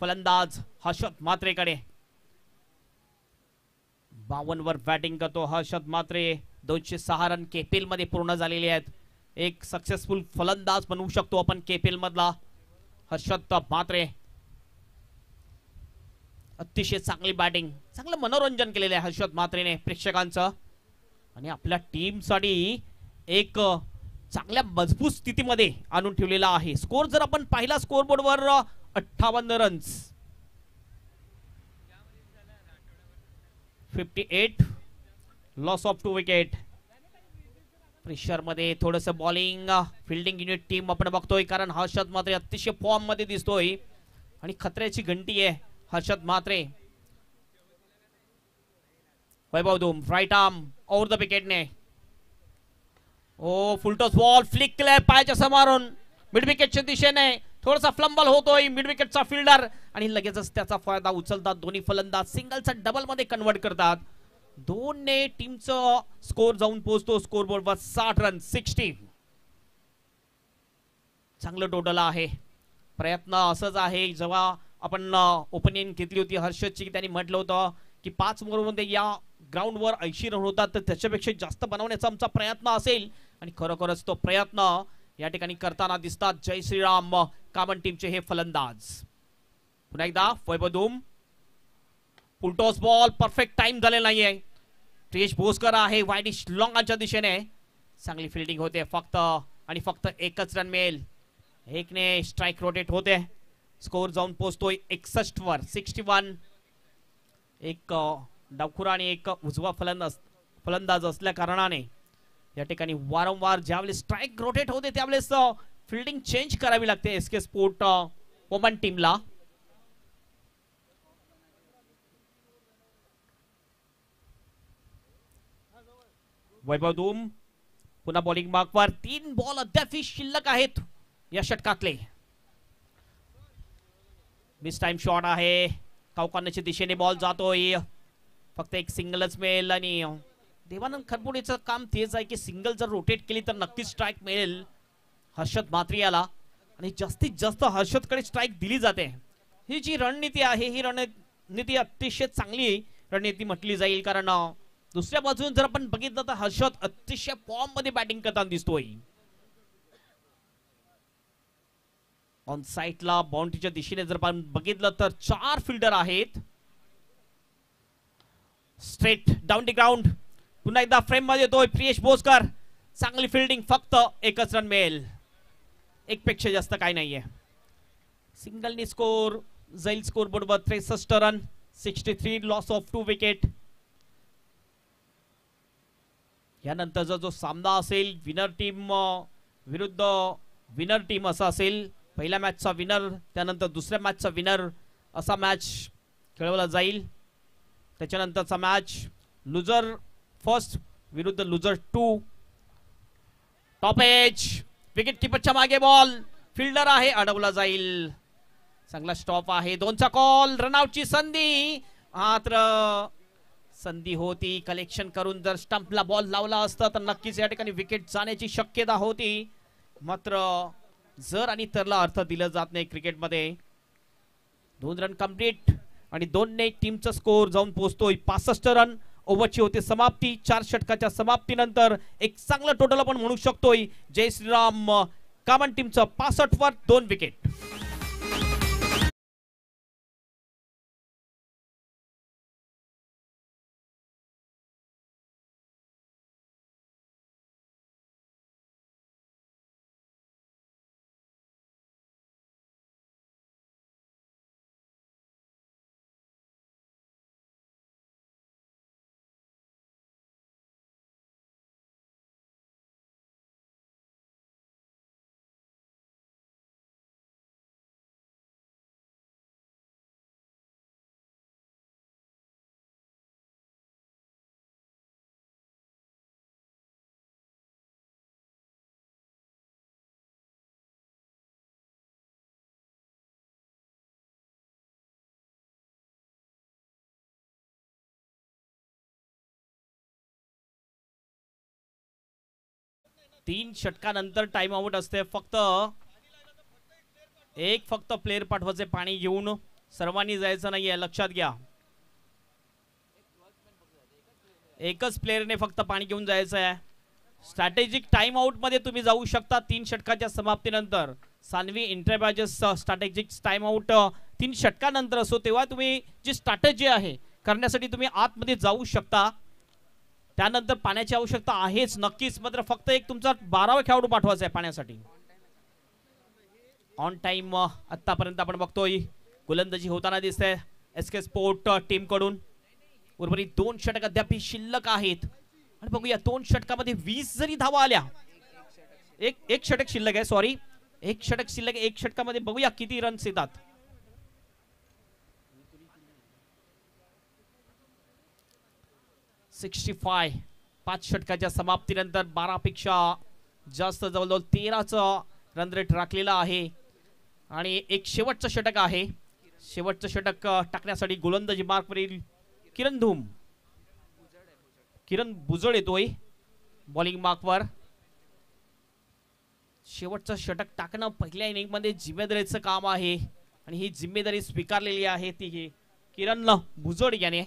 फलंदाज हर्षद मात्रेकडे बावन वर बॅटिंग करतो. हर्षद मात्रे दोनशे सहा रन केपीएलमध्ये पूर्ण झालेले आहेत. एक सक्सेसफुल फलंदाज बनवू शकतो आपण केपीएल मधला. हर्षद मात्रे. अतिशय चांगली बॅटिंग चांगलं मनोरंजन केलेलं आहे हर्षद मात्रेने प्रेक्षकांचं. आणि आपल्या टीमसाठी एक चांगल्या मजबूत स्थितीमध्ये आणून ठेवलेला आहे. स्कोर जर आपण पाहिला स्कोरबोर्डवर अठ्ठावन्न runs fifty eight loss of two wicket प्रेशरमध्ये थोडस बॉलिंग फिल्डिंग युनिट टीम आपण बघतोय कारण हर्षद मात्रे अतिशय फॉर्ममध्ये दिसतोय. आणि खतऱ्याची घंटी आहे Harshad Mhatre. Vaibhav Dhoom right arm over the विकेटने ओ फुलटॉस बॉल फ्लिक केलाय पायाच्या समारून. मिड विकेटच्या दिशेने. थोडासा फ्लंबल होतोय मिडविकेटचा फिल्डर आणि लगेचच त्याचा फायदा उचलतात दोन्ही फलंदाज. सिंगलचा डबलमध्ये कन्वर्ट करतात. दोनने टीमचं स्कोर जाऊन पोहोचतो स्कोर बोर्डवर साठ रन सिक्स्टी चांगलं टोटल आहे. प्रयत्न असंच आहे. जेव्हा आपण ओपिनियन घेतली होती हर्षदची त्यांनी म्हटलं होतं की पाच ओव्हरमध्ये या ग्राउंडवर ऐंशी रन होतात तर त्याच्यापेक्षा जास्त बनवण्याचा आमचा प्रयत्न असेल. आणि खरोखरच तो प्रयत्न या ठिकाणी करताना दिसतात. जय श्रीराम. कामन टीमचे हे फलंदाज. पुन्हा एकदा Vaibhav full toss ball perfect time झालेला नाहीये. प्रियेश भोसकर आहे वायडिश लॉंगाच्या दिशेने. चांगली फिल्डिंग होते फक्त आणि फक्त एकच रन मिळेल. एकने स्ट्राईक रोटेट होते. स्कोर जाऊन पोहोचतोय एकसष्ट वर सिक्स्टी वन एक डावखुरा आणि एक उजवा फलंदाज फलंदाज असल्या कारणाने या ठिकाणी वारंवार ज्यावेळेस स्ट्राईक रोटेट होते त्यावेळेस फिल्डिंग चेंज करावी लागते एस के स्पोर्ट वुमन टीमला वैभव धूम पुन्हा बॉलिंग मार्कवर तीन बॉल अद्यापही शिल्लक आहेत या षटकातले. मिस टाइम शॉट आहे. कावकानाच्या दिशेने बॉल जातोय. फक्त एक सिंगलच मिळेल आणि देवानंद खरबुडेचं काम तेच आहे की सिंगल जर रोटेट केली तर नक्कीच स्ट्राईक मिळेल. हर्षद मात्री याला आणि जास्तीत जास्त हर्षदकडे स्ट्राईक दिली जाते. ही जी रणनीती आहे ही रणनीती अतिशय चांगली रणनीती म्हटली जाईल. कारण दुसऱ्या बाजून जर आपण बघितलं तर हर्षद अतिशय फॉर्ममध्ये बॅटिंग करताना दिसतोय. ऑन साईटला बाउंड्रीच्या दिशेने जर आपण बघितलं तर चार फिल्डर आहेत. स्ट्रेट डाऊन डी ग्राउंड पुन्हा एकदा फ्रेममध्ये येतोय प्रियेश बोसकर. चांगली फिल्डिंग फक्त एकच रन मिळेल. एक पेक्षा जास्त काय नाहीये. सिंगलनी स्कोर जाईल स्कोर बरोबर त्रेसष्ट run sixty three loss of two wicket यानंतरचा जो सामना असेल विनर टीम विरुद्ध विनर टीम असा असेल पहिल्या मॅचचा विनर त्यानंतर दुसऱ्या मॅचचा विनर असा मॅच खेळवला जाईल. त्याच्यानंतरचा मॅच लुजर फर्स्ट विरुद्ध loser two top edge wicket किपरच्या मागे बॉल फिल्डर आहे अडवला जाईल. चांगला स्टॉप आहे. दोनचा कॉल रनआउटची संधी. मात्र संधी होती. कलेक्शन करून जर स्टंपला बॉल लावला असता तर नक्कीच या ठिकाणी विकेट जाण्याची शक्यता होती. मात्र जर आणि तरला अर्थ दिला जात नाही क्रिकेटमध्ये दोन रन कंप्लीट आणि दोन ने टीमचा स्कोर जाऊन पोहोचतोय पासष्ट रन ओव्हरची होते समाप्ती. चार षटकाच्या समाप्तीनंतर एक चांगलं टोटल आपण म्हणू शकतोय. जय श्रीराम. कामन टीमचं पासष्ट वर दोन विकेट तीन षटकानंतर टाइम आउट असते. फक्त एक फक्त प्लेअर पाठवायचे पाणी घेऊन सर्वांनी जायचं नाहीये. लक्षात घ्या. एकच प्लेअरने फक्त पाणी घेऊन जायचं आहे स्ट्रॅटेजिक टाइम आउटमध्ये तुम्ही जाऊ शकता तीन षटकाच्या समाप्तीनंतर. सानवी इंटरबॅजेस स्ट्रॅटेजिक टाइम आउट तीन षटकानंतर असो तेव्हा तुम्ही जी स्ट्रॅटेजी आहे करण्यासाठी तुम्ही आतमध्ये जाऊ शकता. त्यानंतर पाण्याची आवश्यकता आहेच नक्कीच. मात्र फक्त एक तुमचा बारावा खेळाडू पाठवायचा आहे पाण्यासाठी. ऑन टाइम आतापर्यंत आपण बघतोय. गोलंदाजी होताना दिसते एस के स्पोर्ट टीमकडून उर्वरित दोन षटक अद्याप शिल्लक आहेत. आणि बघूया दोन षटकामध्ये वीस जरी धावा आल्या एक एक षटक शिल्लक आहे सॉरी एक षटक शिल्लक एक षटकामध्ये बघूया किती रन्स येतात. सिक्स्टी फाय पाच षटकाच्या समाप्तीनंतर बारापेक्षा जास्त जवळजवळ तेराचं रन रेट आहे. आणि एक शेवटचं षटक आहे. शेवटचं षटक टाकण्यासाठी गोलंदाजी मार्कवरील किरण धूम. किरण बुजळ येतोय बॉलिंग मार्कवर शेवटचं षटक टाकणं पहिल्या इनिंगमध्ये जिम्मेदारीचं काम आहे. आणि ही जिम्मेदारी स्वीकारलेली आहे ती किरण भुजड याने.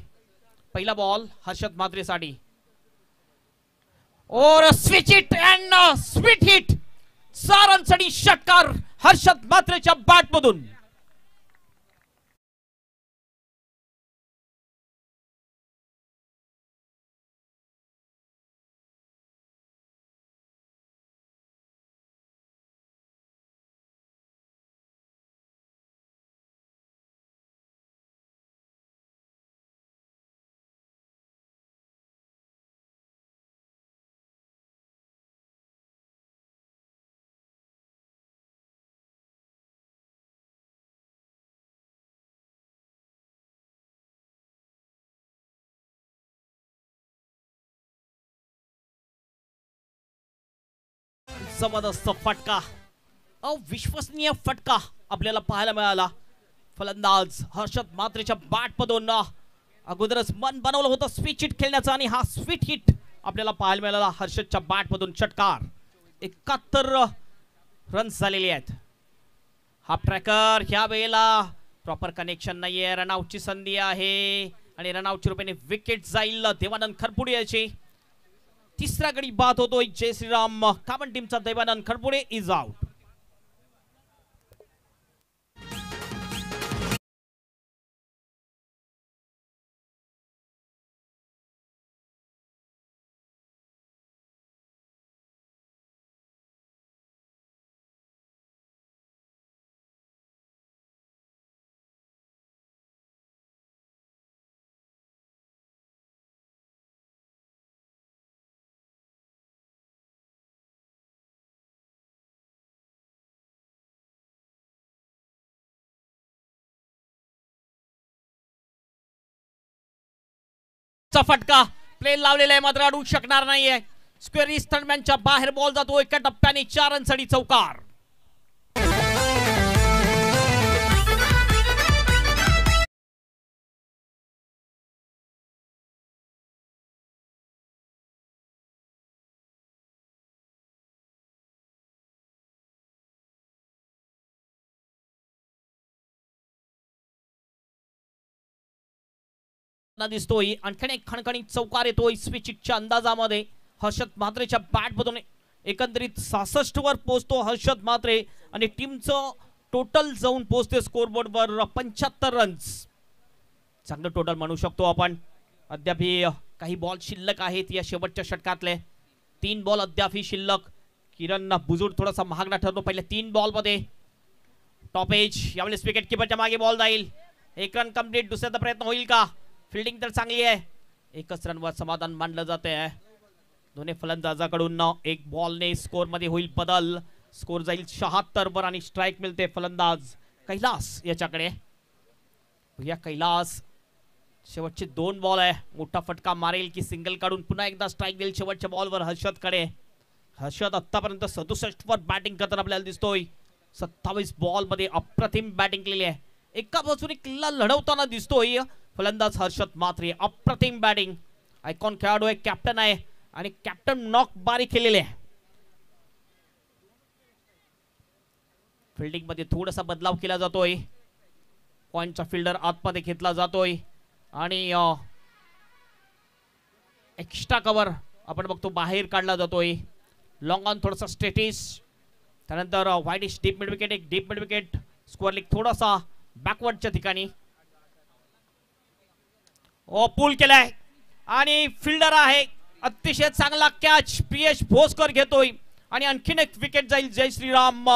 पहिला बॉल हर्षद मात्रेसाठी और switch it and sweet hit सारांसाठी षटकार हर्षद मात्रेच्या बॅट जबरदस्त फटका अविश्वसनीय फटका आपल्याला पाहायला मिळाला. फलंदाज हर्षद मात्रेच्या बॅट मधून अगोदरच मन बनवलं होतं स्विच हिट खेळण्याचं आणि हा स्वीट हिट आपल्याला पाहायला मिळाला हर्षदच्या बॅट मधून षटकार एकाहत्तर रन्स झालेले आहेत. हा ट्रॅकर ह्या वेळेला प्रॉपर कनेक्शन नाहीये. रनआउटची संधी आहे. आणि रनआउटच्या रुपयाने विकेट जाईल. देवानंद खरपुडी याची तिसरा गडी बाद होतोय. जय श्रीराम. कामन टीमचा दैवानंद खडपुडे इज आउट चा फटका. प्लेन लावलेला आहे मात्र अडवू शकणार नाहीये. स्क्वेअर इस्टर्नमॅनच्या बाहेर बॉल जातो एका टप्प्याने चार रनसाठी चौकार. ना दिसतोय आणखीन एक खणखणीत चौकार येतोय स्विचिटच्या अंदाजामध्ये. हर्षद म्हात्रेच्या बॅट मधून एकंदरीत सहासष्ट वर पोहोचतो हर्षद म्हात्रे आणि टीमचं टोटल जाऊन पोहोचते स्कोरबोर्ड वर पंच्याहत्तर रन्स चांगलं टोटल म्हणू शकतो आपण. अद्याप काही बॉल शिल्लक आहेत या शेवटच्या षटकातले. तीन बॉल अद्याप ही शिल्लक. किरण बुजुर्ग थोडासा महागडा ठरतो पहिल्या तीन बॉलमध्ये. टॉप एज यावेळेस विकेट किपरच्या मागे बॉल जाईल. एक रन कंप्लीट दुसऱ्याचा प्रयत्न होईल का? फिल्डिंग तर चांगली आहे. एकच रनवर समाधान मानलं जात आहे दोन्ही फलंदाजाकडून एक बॉलने स्कोरमध्ये होईल बदल. स्कोर जाईल शहात्तर वर आणि स्ट्राईक मिळते फलंदाज कैलास याच्याकडे. या कैलास शेवटचे दोन बॉल आहे. मोठा फटका मारेल की सिंगल काढून पुन्हा एकदा स्ट्राईक देईल शेवटच्या बॉलवर हर्षदकडे. हर्षद आतापर्यंत सदुसष्ट वर बॅटिंग करताना आपल्याला दिसतोय. सत्तावीस बॉलमध्ये अप्रतिम बॅटिंग केलेली आहे. एका बाजूने किल्ला लढवताना दिसतोय. फलंदाज हर्षद मात्रे अप्रतिम बॅटिंग आयकॉन खेळाडू आहे कॅप्टन आहे आणि कॅप्टन नॉक बारी केलेले आहे. फिल्डिंगमध्ये थोडासा बदलाव केला जातोय. पॉइंटचा फिल्डर आतमध्ये घेतला जातोय. आणि एक्स्ट्रा कवर आपण बघतो बाहेर काढला जातोय. लॉंग ऑन थोडासा स्टेटिस त्यानंतर व्हाईट डीप मिड विकेट एक deep mid wicket score leak थोडासा बॅकवर्डच्या ठिकाणी. हो, पूल केलाय. आणि फिल्डर आहे. अतिशय चांगला कॅच प्रियेश भोसकर घेतोय. आणि आणखीन एक विकेट जाईल जय श्रीराम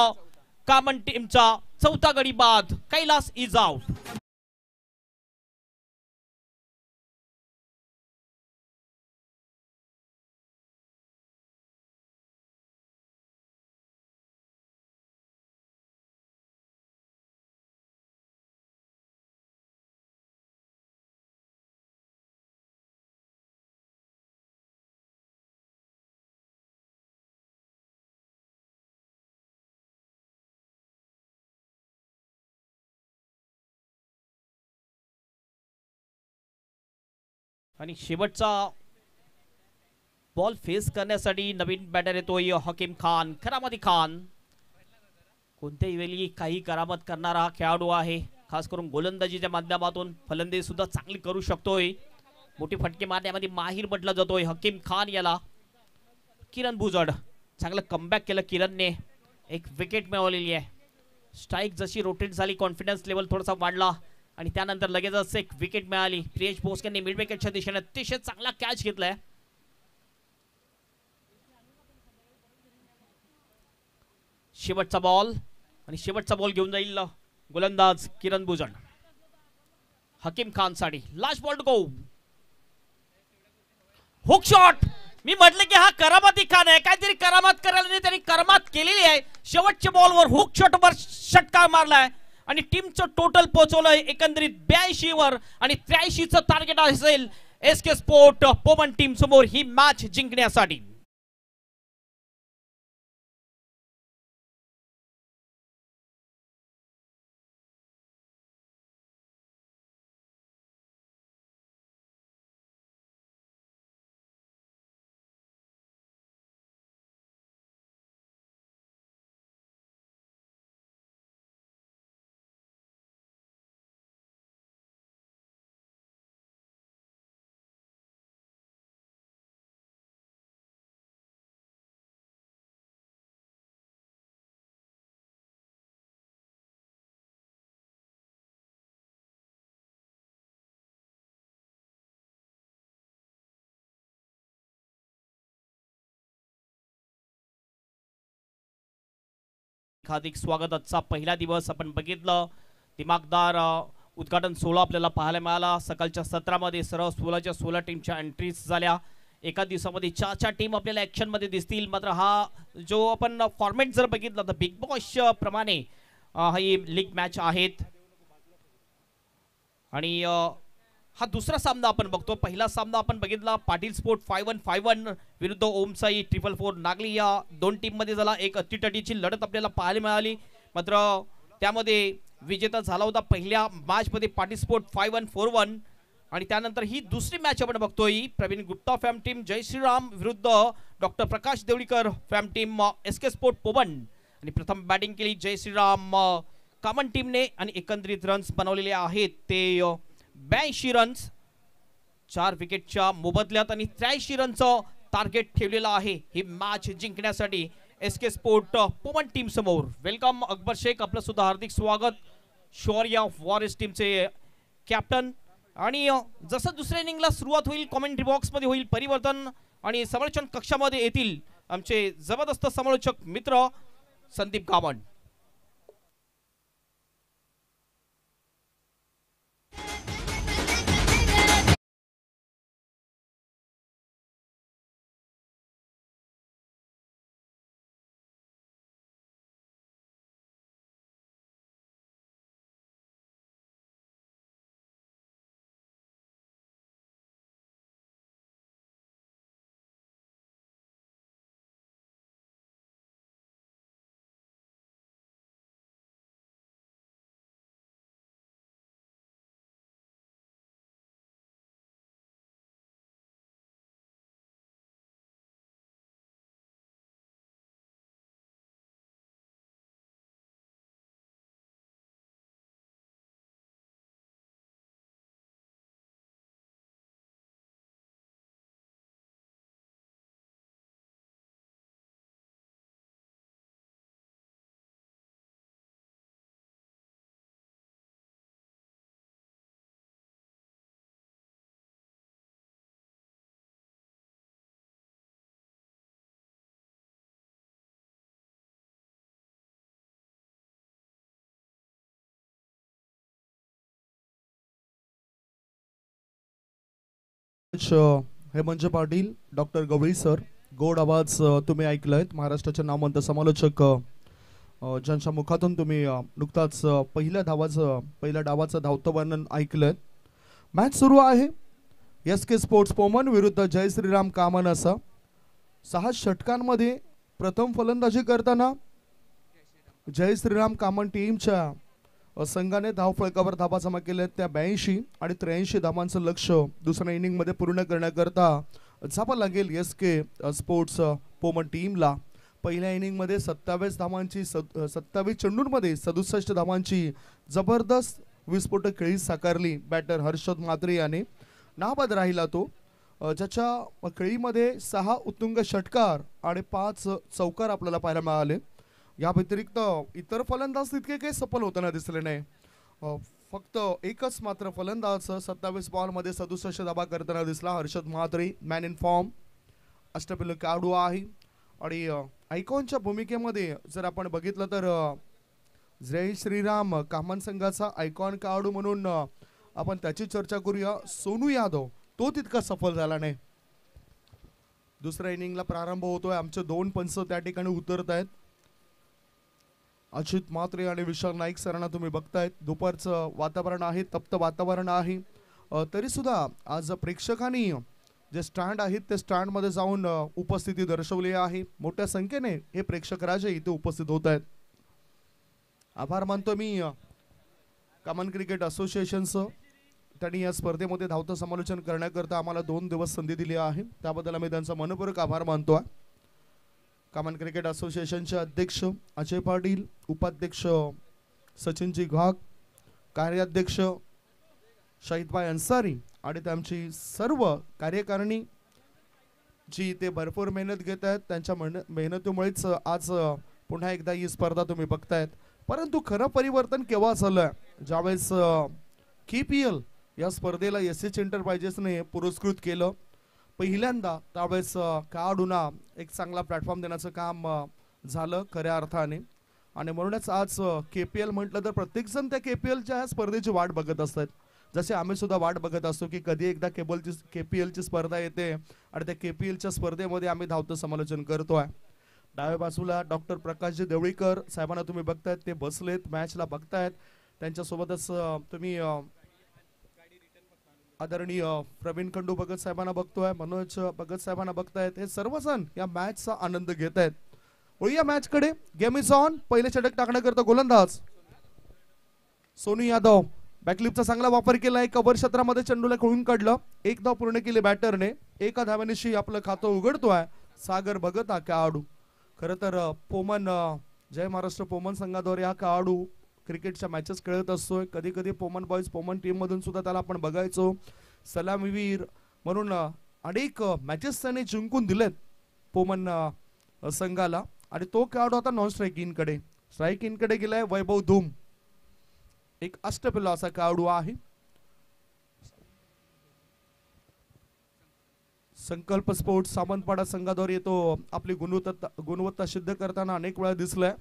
कामन टीमचा चौथा गडी बाद. कैलास इज आउट आणि शेवटचा बॉल फेस करण्यासाठी नवीन बॅटर येतोय हकीम खान करामती खान. कोणत्याही वेळी काही करामत करणारा खेळाडू आहे. खास करून गोलंदाजीच्या माध्यमातून फलंदाजी सुद्धा चांगली करू शकतोय. मोठी फटके मारण्यामध्ये माहीर म्हटला जातोय हकीम खान याला. किरण भुजड चांगलं कमबॅक केलं किरणने. एक विकेट मिळवलेली आहे. स्ट्राईक जशी रोटेट झाली कॉन्फिडन्स लेवल थोडासा वाढला. आणि त्यानंतर लगेचच एक विकेट मिळाली. प्रियेश भोसकरने मिड विकेटच्या दिशेने अतिशय चांगला कॅच घेतलाय. शेवटचा बॉल आणि शेवटचा बॉल घेऊन जाईल गोलंदाज Kiran Bhujan Hakim खानसाठी last ball to go hook shot मी म्हटलं की हा करामती खान आहे. काहीतरी करामत करायला नाही त्यांनी करामत केलेली आहे. शेवटच्या बॉलवर हुक शॉट वर षटकार मारलाय. आणि टीमचं टोटल पोहोचवलंय एकंदरीत ब्याऐंशी वर आणि त्र्याऐंशीचं टार्गेट असेल. S K sport Poman team समोर ही मॅच जिंकण्यासाठी. हार्दिक स्वागत आजचा पहिला दिवस आपण बघितलं. दिमागदार उद्घाटन सोहळा आपल्याला पाहायला मिळाला. सकाळच्या सत्रामध्ये सर्व सोळाच्या सोळा टीमच्या एंट्रीज झाल्या. एका दिवसामध्ये चार चार टीम आपल्याला ॲक्शनमध्ये दिसतील. मात्र हा जो आपण फॉर्मॅट जर बघितला तर बिग बॉस प्रमाणे ही लीग मॅच आहेत. आणि हा दुसरा सामना आपण बघतो. पहिला सामना आपण बघितला. Patil sport five one five one विरुद्ध ओमसाई ट्रिपल फोर नागली या दोन टीममध्ये झाला. एक अतिटटीची लढत आपल्याला पाहायला मिळाली. मात्र त्यामध्ये विजेता झाला होता पहिल्या मॅच मध्ये Patil sport five one four one आणि त्यानंतर ही दुसरी मॅच आपण बघतोय. प्रवीण गुप्ता फॅम टीम जय श्रीराम विरुद्ध doctor Prakash Deolikar fam team S K sport Poban आणि प्रथम बॅटिंग केली जय श्रीराम कामन टीमने आणि एकंदरीत रन्स बनवलेले आहेत ते ब्याऐंशी रन्स चार विकेटच्या मोबदल्यात आणि त्र्याऐंशी रनचं टार्गेट ठेवलेलं आहे. ही मॅच जिंकण्यासाठी S K sport Puman team समोर. वेलकम अकबर शेख. आपलं सुद्धा हार्दिक स्वागत. शौर्य वॉरिस टीमचे कॅप्टन आणि जसं दुसऱ्या इनिंगला सुरुवात होईल कॉमेंट्री बॉक्समध्ये होईल परिवर्तन आणि समालोचन कक्षामध्ये येतील आमचे जबरदस्त समालोचक मित्र संदीप गावंड. हेमंत पाटील डॉक्टर गवळी सर गोड आवाज तुम्ही ऐकलंयत महाराष्ट्राचे नामवंत समालोचक ज्यांच्या मुखातून तुम्ही नुकताच पहिल्या धावाचं पहिल्या डावाचं धावतं वर्णन ऐकलंय. मॅच सुरू आहे. एस के स्पोर्ट्स पोमन विरुद्ध जय श्रीराम कामन असा सहा षटकांमध्ये प्रथम फलंदाजी करताना जय श्रीराम कामन टीमच्या संघाने धावफळकावर धाबा जमा केल्या त्या ब्याऐंशी आणि त्र्याऐंशी धावांचं लक्ष दुसऱ्या इनिंगमध्ये पूर्ण करण्याकरता जावं लागेल एस के स्पोर्ट्स पोमन टीमला. पहिल्या इनिंगमध्ये सत्तावीस धावांची सत्तावीस चेंडूंमध्ये सदुसष्ट धावांची जबरदस्त विस्फोटक खेळी साकारली बॅटर हर्षद मात्रे याने. नाबाद राहिला तो. ज्याच्या खेळीमध्ये सहा उत्तुंग षटकार आणि पाच चौकार आपल्याला पाहायला मिळाले. या व्यतिरिक्त इतर फलंदाज तितके काही सफल होताना दिसले नाही. फक्त एकच मात्र फलंदाज सत्तावीस बॉलमध्ये सदुसष्ट धाबा करताना दिसला. Harshad Mhatre man in form अष्टपिल काडू आहे. आणि आयकॉनच्या भूमिकेमध्ये जर आपण बघितलं तर जय श्रीराम कामन संघाचा आयकॉन काडू म्हणून आपण त्याची चर्चा करूया. सोनू यादव तो तितका सफल झाला नाही. दुसऱ्या इनिंगला प्रारंभ होतोय. आमचे दोन पंच त्या ठिकाणी उतरत आहेत. अजित मात्रे आणि विशाल नाईक सरांना तुम्ही बघतायत. दुपारचं वातावरण आहे तप्त वातावरण आहे. तरीसुद्धा तरी सुद्धा आज प्रेक्षकांनी जे स्टँड आहेत ते स्टँडमध्ये जाऊन उपस्थिती दर्शवली आहे. मोठ्या संख्येने हे प्रेक्षक राजे इथे उपस्थित होत आहेत आभार मानतो मी अ, कॉमन क्रिकेट असोसिएशनचं. त्यांनी या स्पर्धेमध्ये धावतं समालोचन करण्याकरता आम्हाला दोन दिवस संधी दिली आहे. त्याबद्दल आम्ही त्यांचा मनपूर्वक आभार मानतो. आहे कॉमन क्रिकेट असोसिएशनचे अध्यक्ष अजय पाटील उपाध्यक्ष सचिनजी घाग कार्याध्यक्ष शहीदभाई अन्सारी आणि त्यांची सर्व कार्यकारिणी जी ते भरपूर मेहनत घेत आहेत त्यांच्या मेहन- मेहनतीमुळेच आज पुन्हा एकदा ही स्पर्धा तुम्ही बघतायत. परंतु खरं परिवर्तन केव्हा झालं ज्यावेळेस के पी एल या स्पर्धेला एस एच एंटरप्राइजेसने पुरस्कृत केलं पहिल्यांदा त्यावेळेस अ, काडूना एक चांगला प्लॅटफॉर्म देण्याचं काम झालं खऱ्या अर्थाने. आणि म्हणूनच आज के पी एल म्हटलं तर प्रत्येकजण त्या के पी एलच्या ह्या स्पर्धेची वाट बघत असतात. जसे आम्ही सुद्धा वाट बघत असतो की कधी एकदा केबलची के पी एलची स्पर्धा येते आणि त्या के पी एलच्या स्पर्धेमध्ये आम्ही धावतं समालोचन करतो आहे डाव्या बाजूला डॉक्टर प्रकाशजी देवळीकर साहेबांना तुम्ही बघतायत ते बसलेत मॅचला बघतायत. त्यांच्यासोबतच तुम्ही आदरणीय प्रवीण खंडू भगत साहेबांना बघतोय मनोज भगत साहेबांना बघतायत. हे सर्वजण या मॅचचा आनंद घेत आहेत वळूया मॅच कडे. गेम इज ऑन पहिले षटक टाकण्याकरता गोलंदाज. सोनू यादव. बॅकलिपचा चांगला वापर केलाय. कबर क्षेत्रामध्ये चेंडूला खेळून काढलं. एक धाव पूर्ण केली बॅटरने एका धाव्यानिशी आपलं खातं उघडतोय. सागर भगत हा खेळाडू. खरं तर पोमन जय महाराष्ट्र पोमन संघाद्वारे हा खेळाडू क्रिकेटच्या मॅचेस खेळत असतोय. कधी कधी पोमन बॉईज पोमन टीम मधून सुद्धा त्याला आपण बघायचो. सलामीवीर म्हणून अनेक मॅचेस त्याने जिंकून दिलेत पोमन संघाला. आणि तो खेळाडू होता नॉन स्ट्राईक इनकडे स्ट्राईक इनकडे गेलाय वैभव धूम. एक अष्टपिल्ला असा खेळाडू आहे. संकल्प स्पोर्ट्स सामंतपाडा संघाद्वारे तो आपली गुणवत्ता गुणवत्ता सिद्ध करताना अनेक वेळा दिसलाय.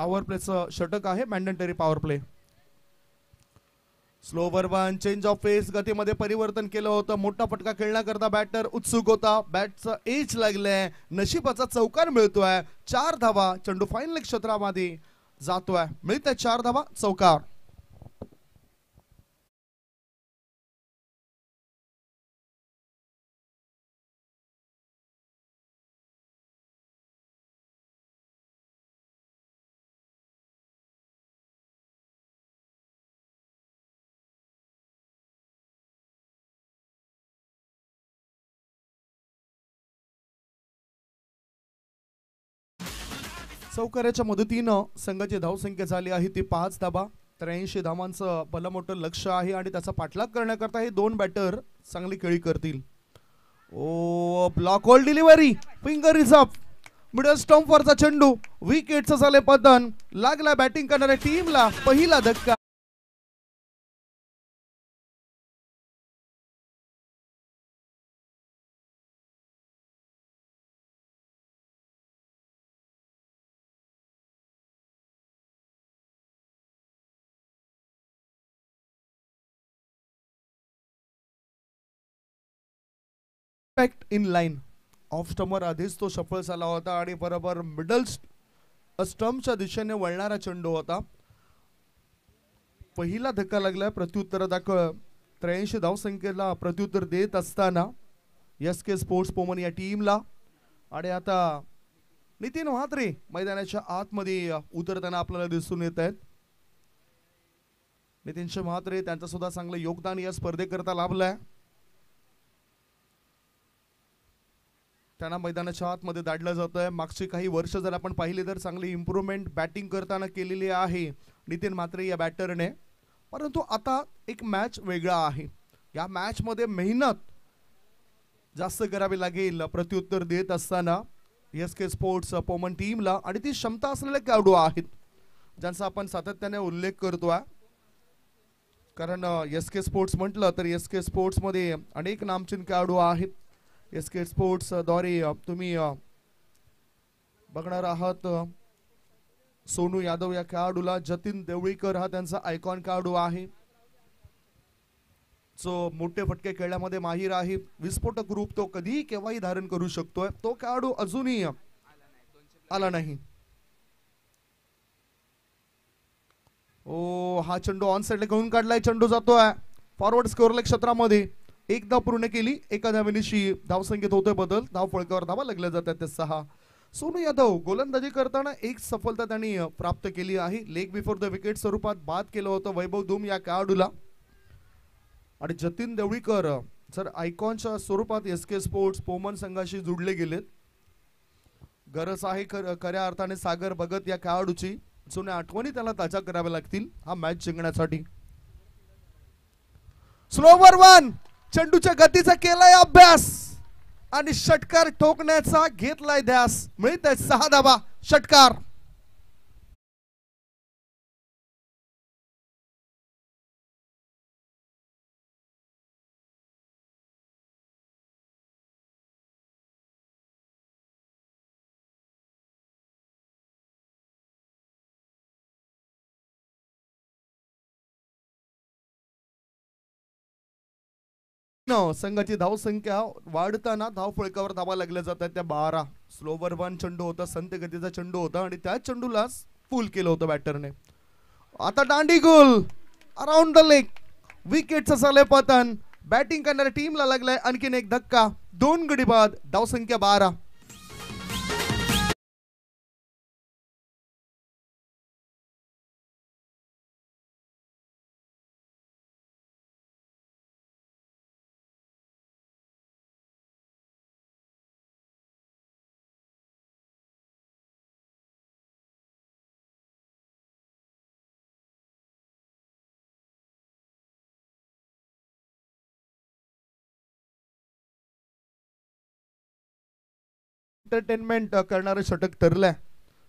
पॉवर प्लेचं षटक आहे mandatory power play slow one change of pace गतीमध्ये परिवर्तन केलं होतं. मोठा फटका खेळण्याकरता बॅटर उत्सुक होता. बॅटचं एज लागलंय नशिबाचा चौकार मिळतोय. चार धावा चेंडू फायनल क्षेत्रामध्ये जातोय. मिळतंय चार धावा चौकार. चौकाराच्या मदतीनं संघाची धावसंख्या झाली आहे. ती पाच धाबा त्र्याऐंशी धावांचं भलं मोठं लक्ष आहे आणि त्याचा पाठलाग करण्याकरता हे दोन बॅटर चांगली खेळी करतील. ओ block hole delivery finger reserve middle stump वरचा चेंडू विकेटचं झाले पतन. लागला बॅटिंग करणाऱ्या टीमला पहिला धक्का. Impact in line off stump आधीच तो सफळ झाला होता आणि बरोबर मिडल स्टम्पच्या दिशेने वळणारा चेंडू होता. पहिला धक्का लागलाय प्रत्युत्तर दाखल त्र्याऐंशी धावसंख्येला प्रत्युत्तर देत असताना एस के स्पोर्ट्स पोमन या टीमला आणि आता नितीन म्हात्रे मैदानाच्या आतमध्ये उतरताना आपल्याला दिसून येत आहेत. नितीनशे म्हात्रे त्यांचं सुद्धा चांगलं योगदान या स्पर्धेकरता लाभलंय. त्यांना मैदानाच्या आतमध्ये दाडलं जात आहे मागची काही वर्ष जर आपण पाहिली तर चांगली इम्प्रुव्हमेंट बॅटिंग करताना केलेली आहे. नितीन म्हात्रे या बॅटरने परंतु आता एक मॅच वेगळा आहे. या मॅचमध्ये मेहनत जास्त करावी लागेल प्रत्युत्तर देत असताना एस के स्पोर्ट्स पोमन टीमला आणि ती क्षमता असलेले खेळाडू आहेत ज्यांचा आपण सातत्याने उल्लेख करतोय. कारण एस के स्पोर्ट्स म्हटलं तर एस के स्पोर्ट्समध्ये अनेक नामचीन खेळाडू आहेत. एस के स्पोर्ट्सद्वारे तुम्ही बघणार आहात सोनू यादव या खेळाडूला. जतीन देवळीकर हा त्यांचा आयकॉन खेळाडू आहे. जो मोठे फटके खेळण्यामध्ये माहीर आहे. विस्फोटक रूप तो कधीही केव्हाही धारण करू शकतोय. तो खेळाडू अजूनही आला नाही. ओ हा चेंडू ऑन साइडला घेऊन काढलाय. चेंडू जातोय. फॉरवर्ड स्कोअरला क्षेत्रामध्ये. एकदा पूर्ण केली एका धावेनिशी धावसंख्येत होतोय बदल धाव फळकावर धावा लागल्या जातात त्या सहा. सोनू यादव गोलंदाजी करताना एक सफलता त्यांनी प्राप्त केली आहे. लेग बिफोर द विकेट स्वरूपात बाद केलं होतं वैभव धूम या खेळाडूला. आणि जतीन देवळीकर सर जर आयकॉनच्या स्वरूपात एस के स्पोर्ट्स पोमन संघाशी जुडले गेलेत. गरज आहे खर- खऱ्या अर्थाने सागर भगत या खेळाडूची. जुन्या आठवणी त्याला ताज्या कराव्या लागतील हा मॅच जिंकण्यासाठी. स्लोवर वन चेंडूच्या गतीचा केलाय अभ्यास. आणि षटकार ठोकण्याचा घेतलाय ध्यास. मिळत सहा धाबा षटकार. न संघाची धावसंख्या वाढताना धाव फळकावर धावा लागल्या जातात. त्या बारा. स्लोवर वन चेंडू होता संत गतीचा चेंडू होता आणि त्या चेंडूला फुल केलं होतं बॅटरने आता दांडी गोल. अराउंड द लेग विकेटचं झालंय पतन. बॅटिंग करणाऱ्या टीमला लागलाय आणखीन एक धक्का. दोन गडी बाद. धावसंख्या बारा. एंटरटेनमेंट करणारं षटक ठरलंय.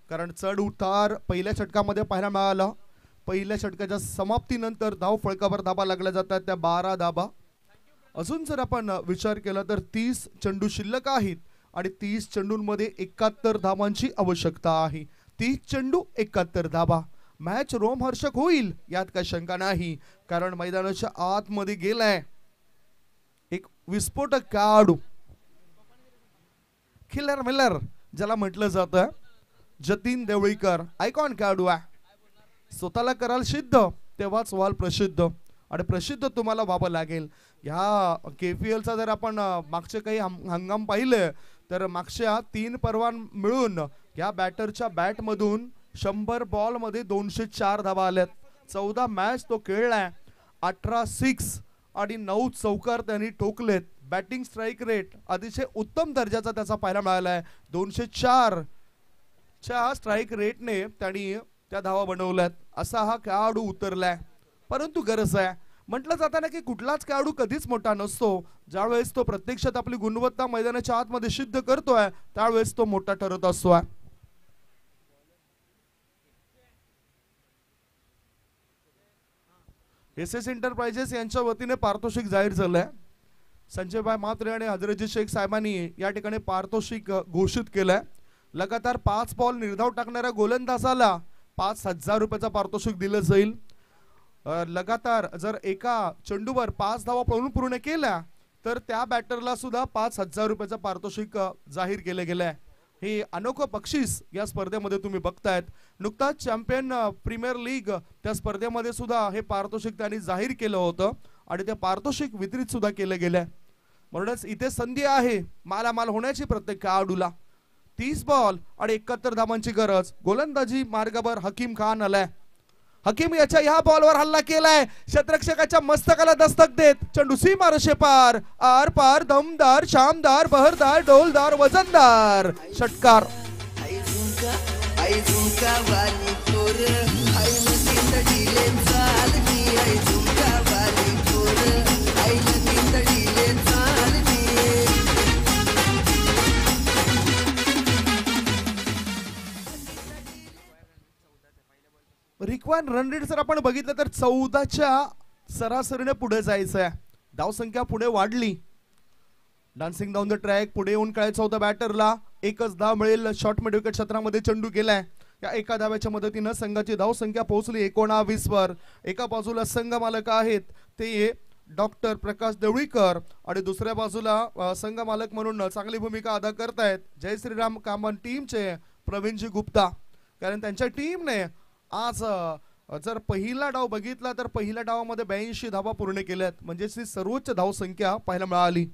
कारण चढ उतार पहिल्या षटकामध्ये पाहायला मिळाला. पहिल्या षटकाच्या समाप्तीनंतर धाव फळकावर धाबा लागल्या जातात त्या बारा धाबा. अजून जर आपण विचार केला तर तीस चेंडू शिल्लक आहेत आणि तीस चेंडूंमध्ये एकाहत्तर धाबांची आवश्यकता आहे. तीस चेंडू एकाहत्तर धाबा. मॅच रोमहर्षक होईल यात काही शंका नाही. कारण मैदानाच्या आतमध्ये गेलाय. एक विस्फोटक खेळाडू. खिल्लर मिल्लर ज्याला म्हटलं जातं जतीन देवळीकर. आयकॉन खेळाडू आहे स्वतःला कराल सिद्ध तेव्हाच व्हाल प्रसिद्ध. आणि प्रसिद्ध तुम्हाला व्हावं लागेल. ह्या के पी एलचा जर आपण मागचे काही हंग- हंगाम पाहिले तर मागच्या तीन परवान मिळून या बॅटरच्या बॅटमधून शंभर बॉलमध्ये दोनशे चार धावा आल्यात. चौदा मॅच तो खेळलाय. अठरा सिक्स आणि नऊ चौकार त्यांनी ठोकलेत बॅटिंग स्ट्राईक रेट अतिशय उत्तम दर्जाचा त्याचा पाहायला मिळाला आहे दोनशे चार च्या स्ट्राईक रेटने त्यांनी त्या धावा बनवल्यात. असा हा खेळाडू उतरलाय. परंतु गरज आहे. म्हटलं जाताना की कुठलाच खेळाडू कधीच मोठा नसतो. ज्यावेळेस तो प्रत्यक्षात आपली गुणवत्ता मैदानाच्या आतमध्ये सिद्ध करतोय त्यावेळेस तो मोठा ठरत असतोय. एस एस एंटरप्राइजेस यांच्या वतीने पारितोषिक जाहीर झालंय. संजयभाई म्हात्रे आणि हजरतजी शेख साहेबांनी या ठिकाणी पारितोषिक घोषित घोषित केलंय. लगातार पाच बॉल निर्धाव टाकणाऱ्या गोलंदाजाला पाच हजार रुपयाचा पारितोषिक दिलं जाईल. लगातार जर एका चेंडूवर पाच धावा पळून पूर्ण केल्या तर त्या बॅटरला सुद्धा पाच हजार रुपयाचं पारितोषिक जाहीर केलं गेलं आहे हे अनोखं बक्षीस या स्पर्धेमध्ये तुम्ही बघतायत. नुकताच चॅम्पियन प्रीमियर लीग त्या स्पर्धेमध्ये सुद्धा हे पारितोषिक त्यांनी जाहीर केलं होतं आणि ते पारितोषिक वितरित सुद्धा केलं गेलंय. म्हणूनच इथे संधी आहे. मालामाल होण्याची प्रत्येक खेळाडूला तीस बॉल आणि एकाहत्तर धावांची गरज. गोलंदाजी मार्गावर हकीम खान आलाय. हकीम याच्या ह्या बॉलवर हल्ला केलाय. शतरक्षकाच्या मस्तकाला दस्तक देत. चंडुसी सीमारशे पार. आर पार दमदार शामदार बहरदार डोलदार वजनदार. षटकार. आई झुंका आई झुंका वाली चोर. आई नदीत डिले रिक्वान रन रेट जर आपण बघितलं तर चौदाच्या सरासरीने पुढे जायचं आहे धावसंख्या पुढे वाढली. डान्सिंग डाऊन द ट्रॅक पुढे येऊन काय चौदा बॅटरला. एकच धाव मिळेल शॉर्ट मिड विकेट क्षेत्रामध्ये चेंडू गेलाय. या एका धाव्याच्या मदतीनं संघाची धावसंख्या पोहोचली एकोणावीस वर. एका बाजूला संघ मालक आहेत ते डॉक्टर प्रकाश देवळीकर. आणि दुसऱ्या बाजूला संघ मालक म्हणून चांगली भूमिका अदा करतायत जय श्रीराम कामन टीमचे प्रवीणजी गुप्ता. कारण त्यांच्या टीमने आज जर पहिला डाव बघितला तर पहिल्या डावामध्ये ब्याऐंशी धावा पूर्ण केल्यात. म्हणजे ही सर्वोच्च धावसंख्या पाहायला मिळाली.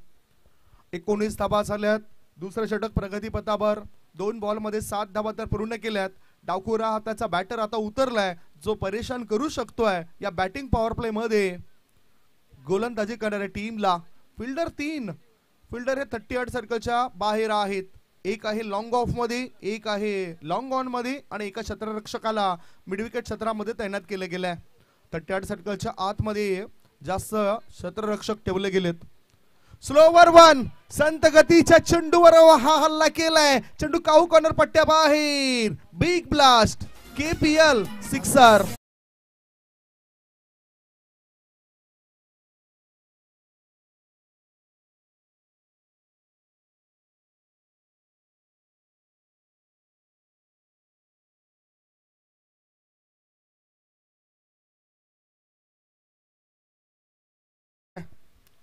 एकोणीस धाबा झाल्यात. दुसरं षटक प्रगतीपथावर. दोन बॉलमध्ये सात धाबा तर पूर्ण केल्यात. डावखुरा त्याचा बॅटर आता उतरलाय. जो परेशान करू शकतोय या बॅटिंग पॉवर प्ले मध्ये गोलंदाजी करणाऱ्या टीमला फिल्डर तीन. फिल्डर हे थर्टी आठ सर्कलच्या बाहेर आहेत. एक आहे लॉंग ऑफमध्ये एक आहे लॉंग ऑनमध्ये आणि एका क्षेत्ररक्षकाला मिडविकेट क्षेत्रामध्ये तैनात केलं गेलंय. तर टॅट सर्कलच्या आतमध्ये जास्त क्षेत्ररक्षक ठेवले गेलेत. स्लोवर वन संत गतीच्या चेंडूवर हा हल्ला केलाय. चेंडू काऊ कॉर्नर पट्ट्या बाहेर बिग ब्लास्ट केपीएल सिक्सर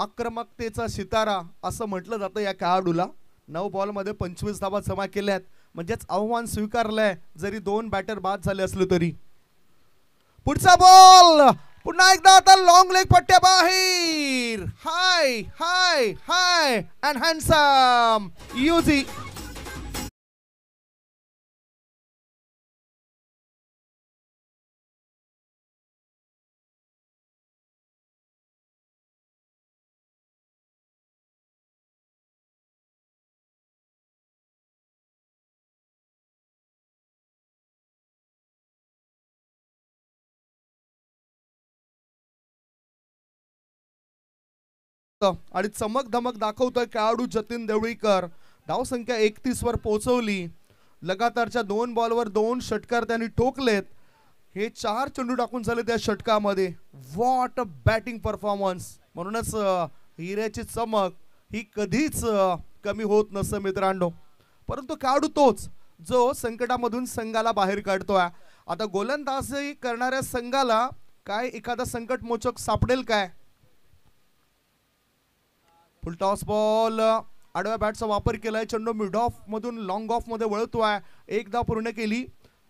आक्रमकतेचा सितारा असं म्हटलं जातं या खेळाडूला. नऊ बॉलमध्ये पंचवीस धावा जमा केल्या आहेत. म्हणजेच आव्हान स्वीकारलंय जरी दोन बॅटर बाद झाले असले तरी. पुढचा बॉल पुन्हा एकदा आता लॉंग लेग पट्ट्या बाहेर. हाय हाय हाय अँड हँडसम आणि चमक धमक दाखवतोय खेळाडू जतीन देवळीकर. धावसंख्या एकतीस वर पोहोचवली. लगातारच्या दोन बॉलवर दोन षटकार त्यांनी ठोकलेत. हे चार चेंडू टाकून झाले त्या षटकामध्ये. वॉट अ बॅटिंग परफॉर्मन्स म्हणूनच हिऱ्याची चमक ही कधीच कमी होत नसतं मित्रांनो. परंतु खेळाडू तोच जो संकटामधून संघाला बाहेर काढतोय. आता गोलंदाजी करणाऱ्या संघाला काय एखादा संकटमोचक सापडेल काय? Full toss ball. आडव्या बॅटचा वापर केलाय चेंडू मिड ऑफ मधून लॉंग ऑफमध्ये वळतोय. एकदा पूर्ण केली.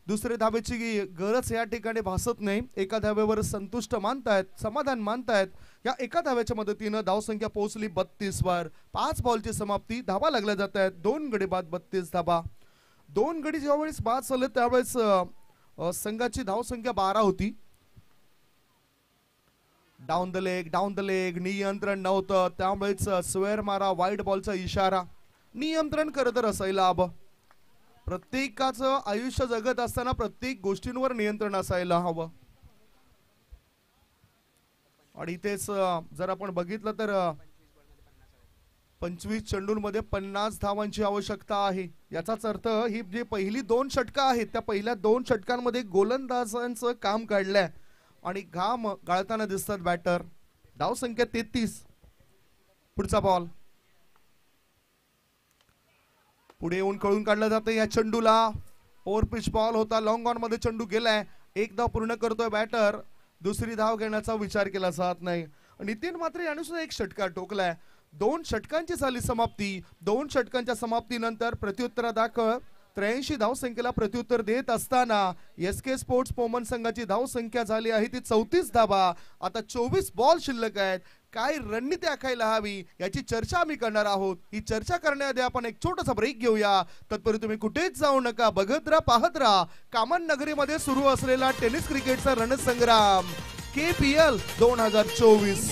दुसरे धाब्याची गरज या ठिकाणी भासत नाही. एका धाब्यावर संतुष्ट मानतायत समाधान मानतायत. या एका धाव्याच्या मदतीनं धावसंख्या पोहोचली बत्तीस वर. पाच बॉलची समाप्ती धाबा लागल्या जात आहेत दोन गडी बाद बत्तीस धाबा दोन गडी ज्यावेळेस बाद झाले त्यावेळेस संघाची धावसंख्या बारा होती. Down the leg down the leg नियंत्रण नव्हतं. त्यामुळेच स्वेअर मारा वाईट बॉलचा इशारा. नियंत्रण खरं तर असायला हवं प्रत्येकाचं आयुष्य जगत असताना प्रत्येक गोष्टींवर नियंत्रण असायला हवं. आणि इथेच जर आपण बघितलं तर पंचवीस चेंडूंमध्ये पन्नास धावांची आवश्यकता आहे. याचाच अर्थ ही जी पहिली दोन षटकं आहेत त्या पहिल्या दोन षटकांमध्ये गोलंदाजांचं काम काढलंय. आणि घाम गाळताना दिसतात बॅटर धाव संख्या तेहतीस. पुढचा बॉल पुढे येऊन कळून काढलं जातं या चेंडूला. ओव्हर पिच बॉल होता. लॉंग ऑनमध्ये चेंडू गेलाय. एक धाव पूर्ण करतोय बॅटर दुसरी धाव घेण्याचा विचार केला जात नाही. नितीन मात्र याने सुद्धा एक षटकार टोकलाय. दोन षटकांची झाली समाप्ती. दोन षटकांच्या समाप्तीनंतर प्रत्युत्तरा दाखल त्र्याऐंशी धावसंख्येला प्रत्युत्तर देत असताना एस के स्पोर्ट्स पोमन संघाची धावसंख्या झाली आहे. ती चौतीस धाबा आता चोवीस बॉल शिल्लक आहेत. काय रणनीती आखायला हवी याची चर्चा आम्ही करणार आहोत. ही चर्चा करण्याआधी आपण एक छोटासा ब्रेक घेऊया. तत्पूर्वी तुम्ही कुठेच जाऊ नका. बघत राहा पाहत राहा. कामन नगरीमध्ये सुरू असलेला टेनिस क्रिकेटचा रणसंग्राम. के पी एल दोन हजार चोवीस.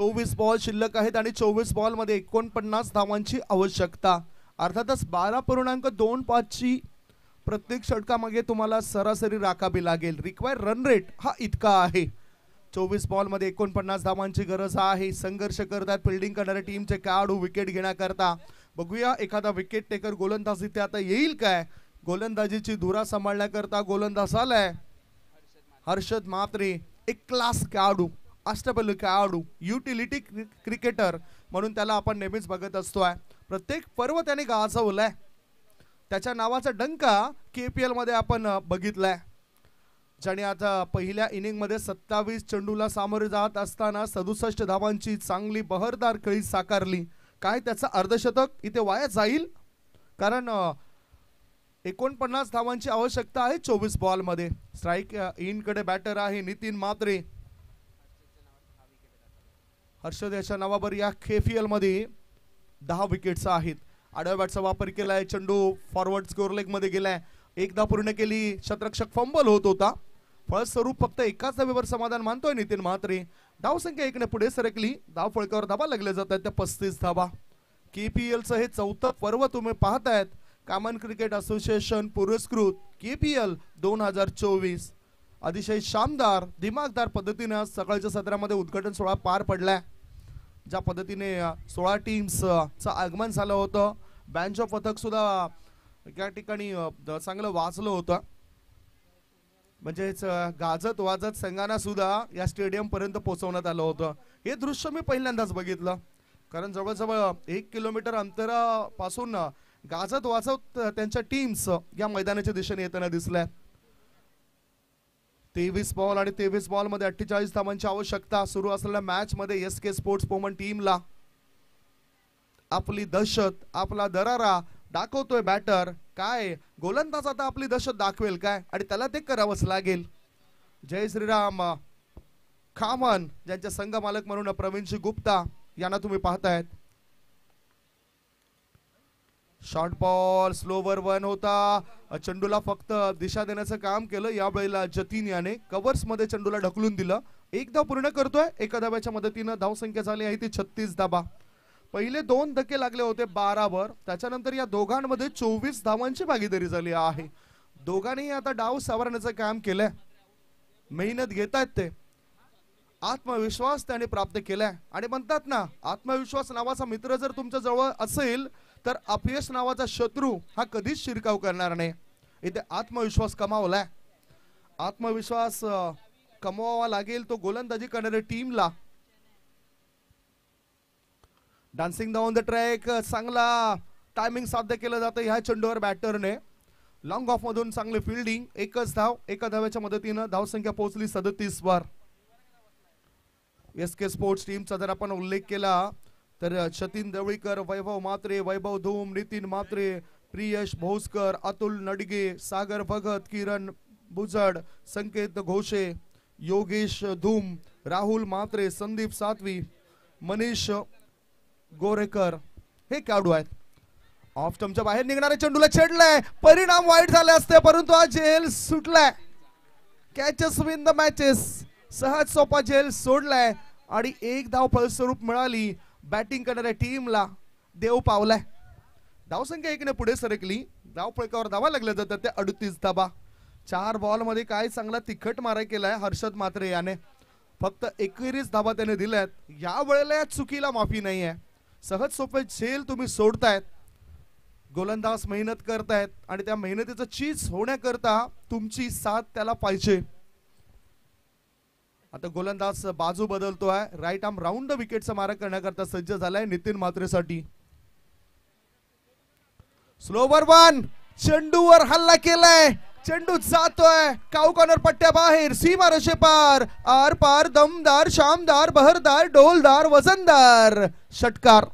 चोवीस बॉल शिल्लक आहेत आणि चोवीस बॉलमध्ये एकोणपन्नास धावांची आवश्यकता. अर्थातच बारा पूर्णांक दोन पाचची प्रत्येक षटकामागे तुम्हाला सरासरी राखावी लागेल. रिक्वायर रन रेट हा इतका आहे. चोवीस बॉलमध्ये एकोणपन्नास धावांची गरज आहे. संघर्ष करतात फिल्डिंग करणाऱ्या टीमचे खेळाडू विकेट घेण्याकरता. बघूया एखादा विकेट टेकर गोलंदाज इथे आता येईल काय? गोलंदाजीची धुरा सांभाळण्याकरता गोलंदाज आलाय हर्षद म्हात्रे एक क्लास खेळाडू अष्टपैलू खेळाडू युटिलिटी क्रिकेटर म्हणून त्याला आपण नेहमीच बघत असतो आहे प्रत्येक पर्व त्याने गाजवलाय. त्याच्या नावाचा डंका के पी एलमध्ये आपण बघितला बघितलाय. ज्याने आता पहिल्या इनिंगमध्ये सत्तावीस चेंडूला सामोरे जात असताना सदुसष्ट धावांची चांगली बहरदार खेळी साकारली. काय त्याचं अर्धशतक इथे वाया जाईल? कारण एकोणपन्नास धावांची आवश्यकता आहे चोवीस बॉलमध्ये. स्ट्राईक इनकडे बॅटर आहे नितीन मात्रे हर्षद याच्या नावावर या खेफिएलमध्ये दहा विकेट्स आहेत. आडव्या बॅटचा वापर केलाय. चेंडू फॉरवर्ड स्कोर लेगमध्ये गेलाय. एकदा पूर्ण केली शतरक्षक फंबल होत होता. फळस्वरूप फक्त एकाच धावेवर समाधान मानतोय नितीन म्हात्रे. धावसंख्या एकने पुढे सरकली. धाव फळकावर धाबा लागले जात आहेत त्या पस्तीस धाबा केपीएलचं हे चौथं पर्व तुम्ही पाहतायत. कामन क्रिकेट असोसिएशन पुरस्कृत केपीएल दोन हजार चोवीस. अतिशय शानदार दिमागदार पद्धतीनं सकाळच्या सत्रामध्ये उद्घाटन सोहळा पार पडलाय. ज्या पद्धतीने सोळा टीम्स आगमन झालं होतं. बँच ऑफ पथक सुद्धा या ठिकाणी चांगलं वाचलं होतं. म्हणजेच गाजत वाजत संघांना सुद्धा या स्टेडियम पर्यंत पोहोचवण्यात आलं होतं. हे दृश्य मी पहिल्यांदाच बघितलं. कारण जवळजवळ एक किलोमीटर अंतरापासून गाजत वाजत त्यांच्या टीम्स या मैदानाच्या दिशेने येताना दिसल्या. तेवीस बॉल आणि तेवीस बॉलमध्ये अठ्ठेचाळीस धावांची आवश्यकता सुरू असलेल्या मॅच मध्ये एस के स्पोर्ट्स पोमन टीमला आपली दहशत आपला दरारा दाखवतोय बॅटर काय? गोलंदाज आता आपली दहशत दाखवेल काय? आणि त्याला ते करावंच लागेल. जय श्रीराम. खामन ज्यांच्या संघ मालक म्हणून प्रवीणजी गुप्ता यांना तुम्ही पाहतायत. शॉर्ट बॉल स्लोवर वन होता. चेंडूला फक्त दिशा देण्याचं काम केलं. यावेळेला जतीन याने कवर्समध्ये चेंडूला ढकलून दिलं. एक धाव पूर्ण करतोय. एका धाब्याच्या मदतीनं धावसंख्या झाली आहे ती छत्तीस धाबा. पहिले दोन धक्के लागले होते बारावर त्याच्यानंतर या दोघांमध्ये चोवीस धावांची भागीदारी झाली आहे. दोघांनीही आता डाव सावरण्याचं काम केलंय. मेहनत घेत आहेत ते. आत्मविश्वास त्याने प्राप्त केलाय. आणि म्हणतात ना आत्मविश्वास नावाचा मित्र जर तुमच्या जवळ असेल तर अपयश नावाचा शत्रू हा कधीच शिरकाव करणार नाही. इथे आत्मविश्वास कमावलाय. आत्मविश्वास कमवावा लागेल तो गोलंदाजी करणाऱ्या टीमला. डान्सिंग डाऊन द ट्रॅक चांगला टायमिंग साध्य केलं जातं ह्या चेंडूवर बॅटरने. लॉंग ऑफ मधून चांगली फिल्डिंग एकच धाव एका धाव्याच्या मदतीनं धावसंख्या पोहोचली सदतीस वर. एस के स्पोर्ट्स टीमचा जर आपण उल्लेख केला तर सतीन दवळीकर वैभव मात्रे वैभव धूम नितीन मात्रे प्रियश भोसकर अतुल नडगे सागर भगत किरण बुजड संकेत घोषे योगेश धूम राहुल मात्रे संदीप सातवी मनीष गोरेकर हे खेळाडू आहेत. ऑफ स्टमच्या बाहेर निघणाऱ्या चेंडूला छेडलाय. परिणाम वाईट झाले असते परंतु हा झेल सुटलाय. कॅचेस विन द मॅचेस सहज सोपा झेल सोडलाय. आणि एक धाव फलस्वरूप मिळाली. बॅटिंग करणाऱ्या टीमला देव पावलाय. धावसंख्या एकने पुढे सरकली. धावपळकावर धावा लागल्या जातात ते अडतीस धाबा. चार बॉलमध्ये काय चांगला तिखट मारा केलाय हर्षद मात्रे याने. फक्त एकवीस धाबा त्याने दिल्यात. या वेळेला या चुकीला माफी नाही आहे सहज सोपे झेल तुम्ही सोडतायत. गोलंदाज मेहनत करतायत आणि त्या मेहनतीचं चीज होण्याकरता तुमची साथ त्याला पाहिजे. आता गोलंदाज बाजू बदलतोय. राईट आर्म राऊंड विकेटचा मारा करण्याकरता सज्ज झालाय नितीन मात्रेसाठी स्लोवर वन. चेंडूवर हल्ला केलाय. चेंडू जातोय. काऊ कॉर्नर पट्ट्या बाहेर. सीमा रशे पार आर पार दमदार शामदार बहरदार डोलदार वजनदार. षटकार.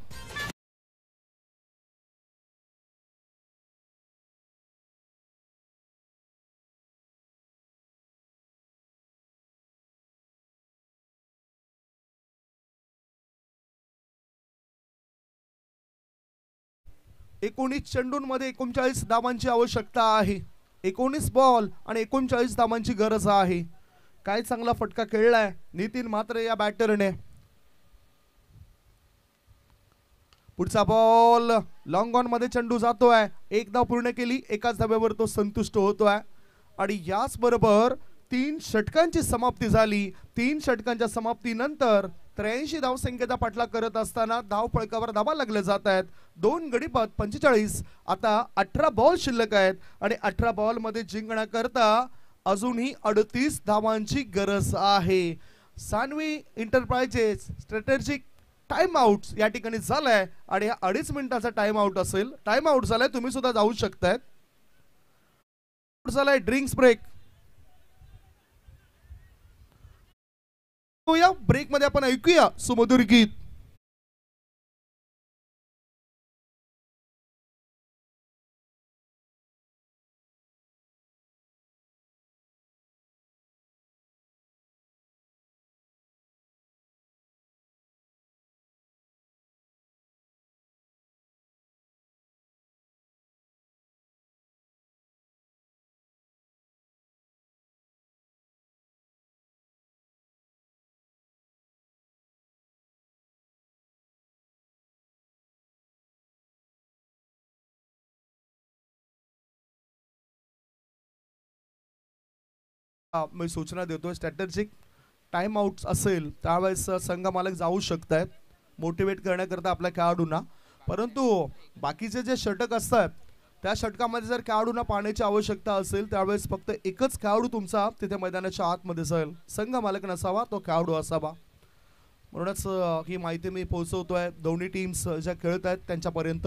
एकोणीस चेंडूंमध्ये एकोणचाळीस धावांची आवश्यकता आहे. एकोणीस बॉल आणि एकोणचाळीस धावांची गरज आहे. काय चांगला फटका खेळलाय? नितीन मात्र या बॅटरने. पुढचा बॉल लॉंग ऑनमध्ये चेंडू जातोय. एक धाव पूर्ण केली एकाच धाब्यावर तो संतुष्ट होतोय. आणि याच बरोबर तीन षटकांची समाप्ती झाली. तीन षटकांच्या समाप्तीनंतर त्र्याऐंशी धावसंख्येचा पाठलाग करत असताना धाव पळकावर धावा लागले जात आहेत. दोन गडीपात पंचेचाळीस आता अठरा बॉल शिल्लक आहेत. आणि अठरा बॉलमध्ये जिंकण्याकरता अजूनही अडतीस धावांची गरज आहे. Saanvi enterprises strategic time out या ठिकाणी झालाय. आणि हा अडीच मिनिटाचा टाइम आउट असेल. टाइम आउट झालाय तुम्ही सुद्धा जाऊ शकतायत. झालाय ड्रिंक्स ब्रेक या आपण ऐकूया सुमधुर गीत. मी सूचना देतोय स्ट्रॅटर्जिक टाइम आउट असेल त्यावेळेस संघ मालक जाऊ शकतायत. मोटिवेट करण्याकरता आपल्या खेळाडूंना. परंतु बाकीचे जे षटक असतात त्या षटकामध्ये जर खेळाडूंना पाण्याची आवश्यकता असेल त्यावेळेस फक्त एकच खेळाडू तुमचा तिथे मैदानाच्या आतमध्ये जाईल. संघ मालक नसावा तो खेळाडू असावा. म्हणूनच ही माहिती मी पोहोचवतोय. दोन्ही टीम्स ज्या खेळत आहेत त्यांच्यापर्यंत.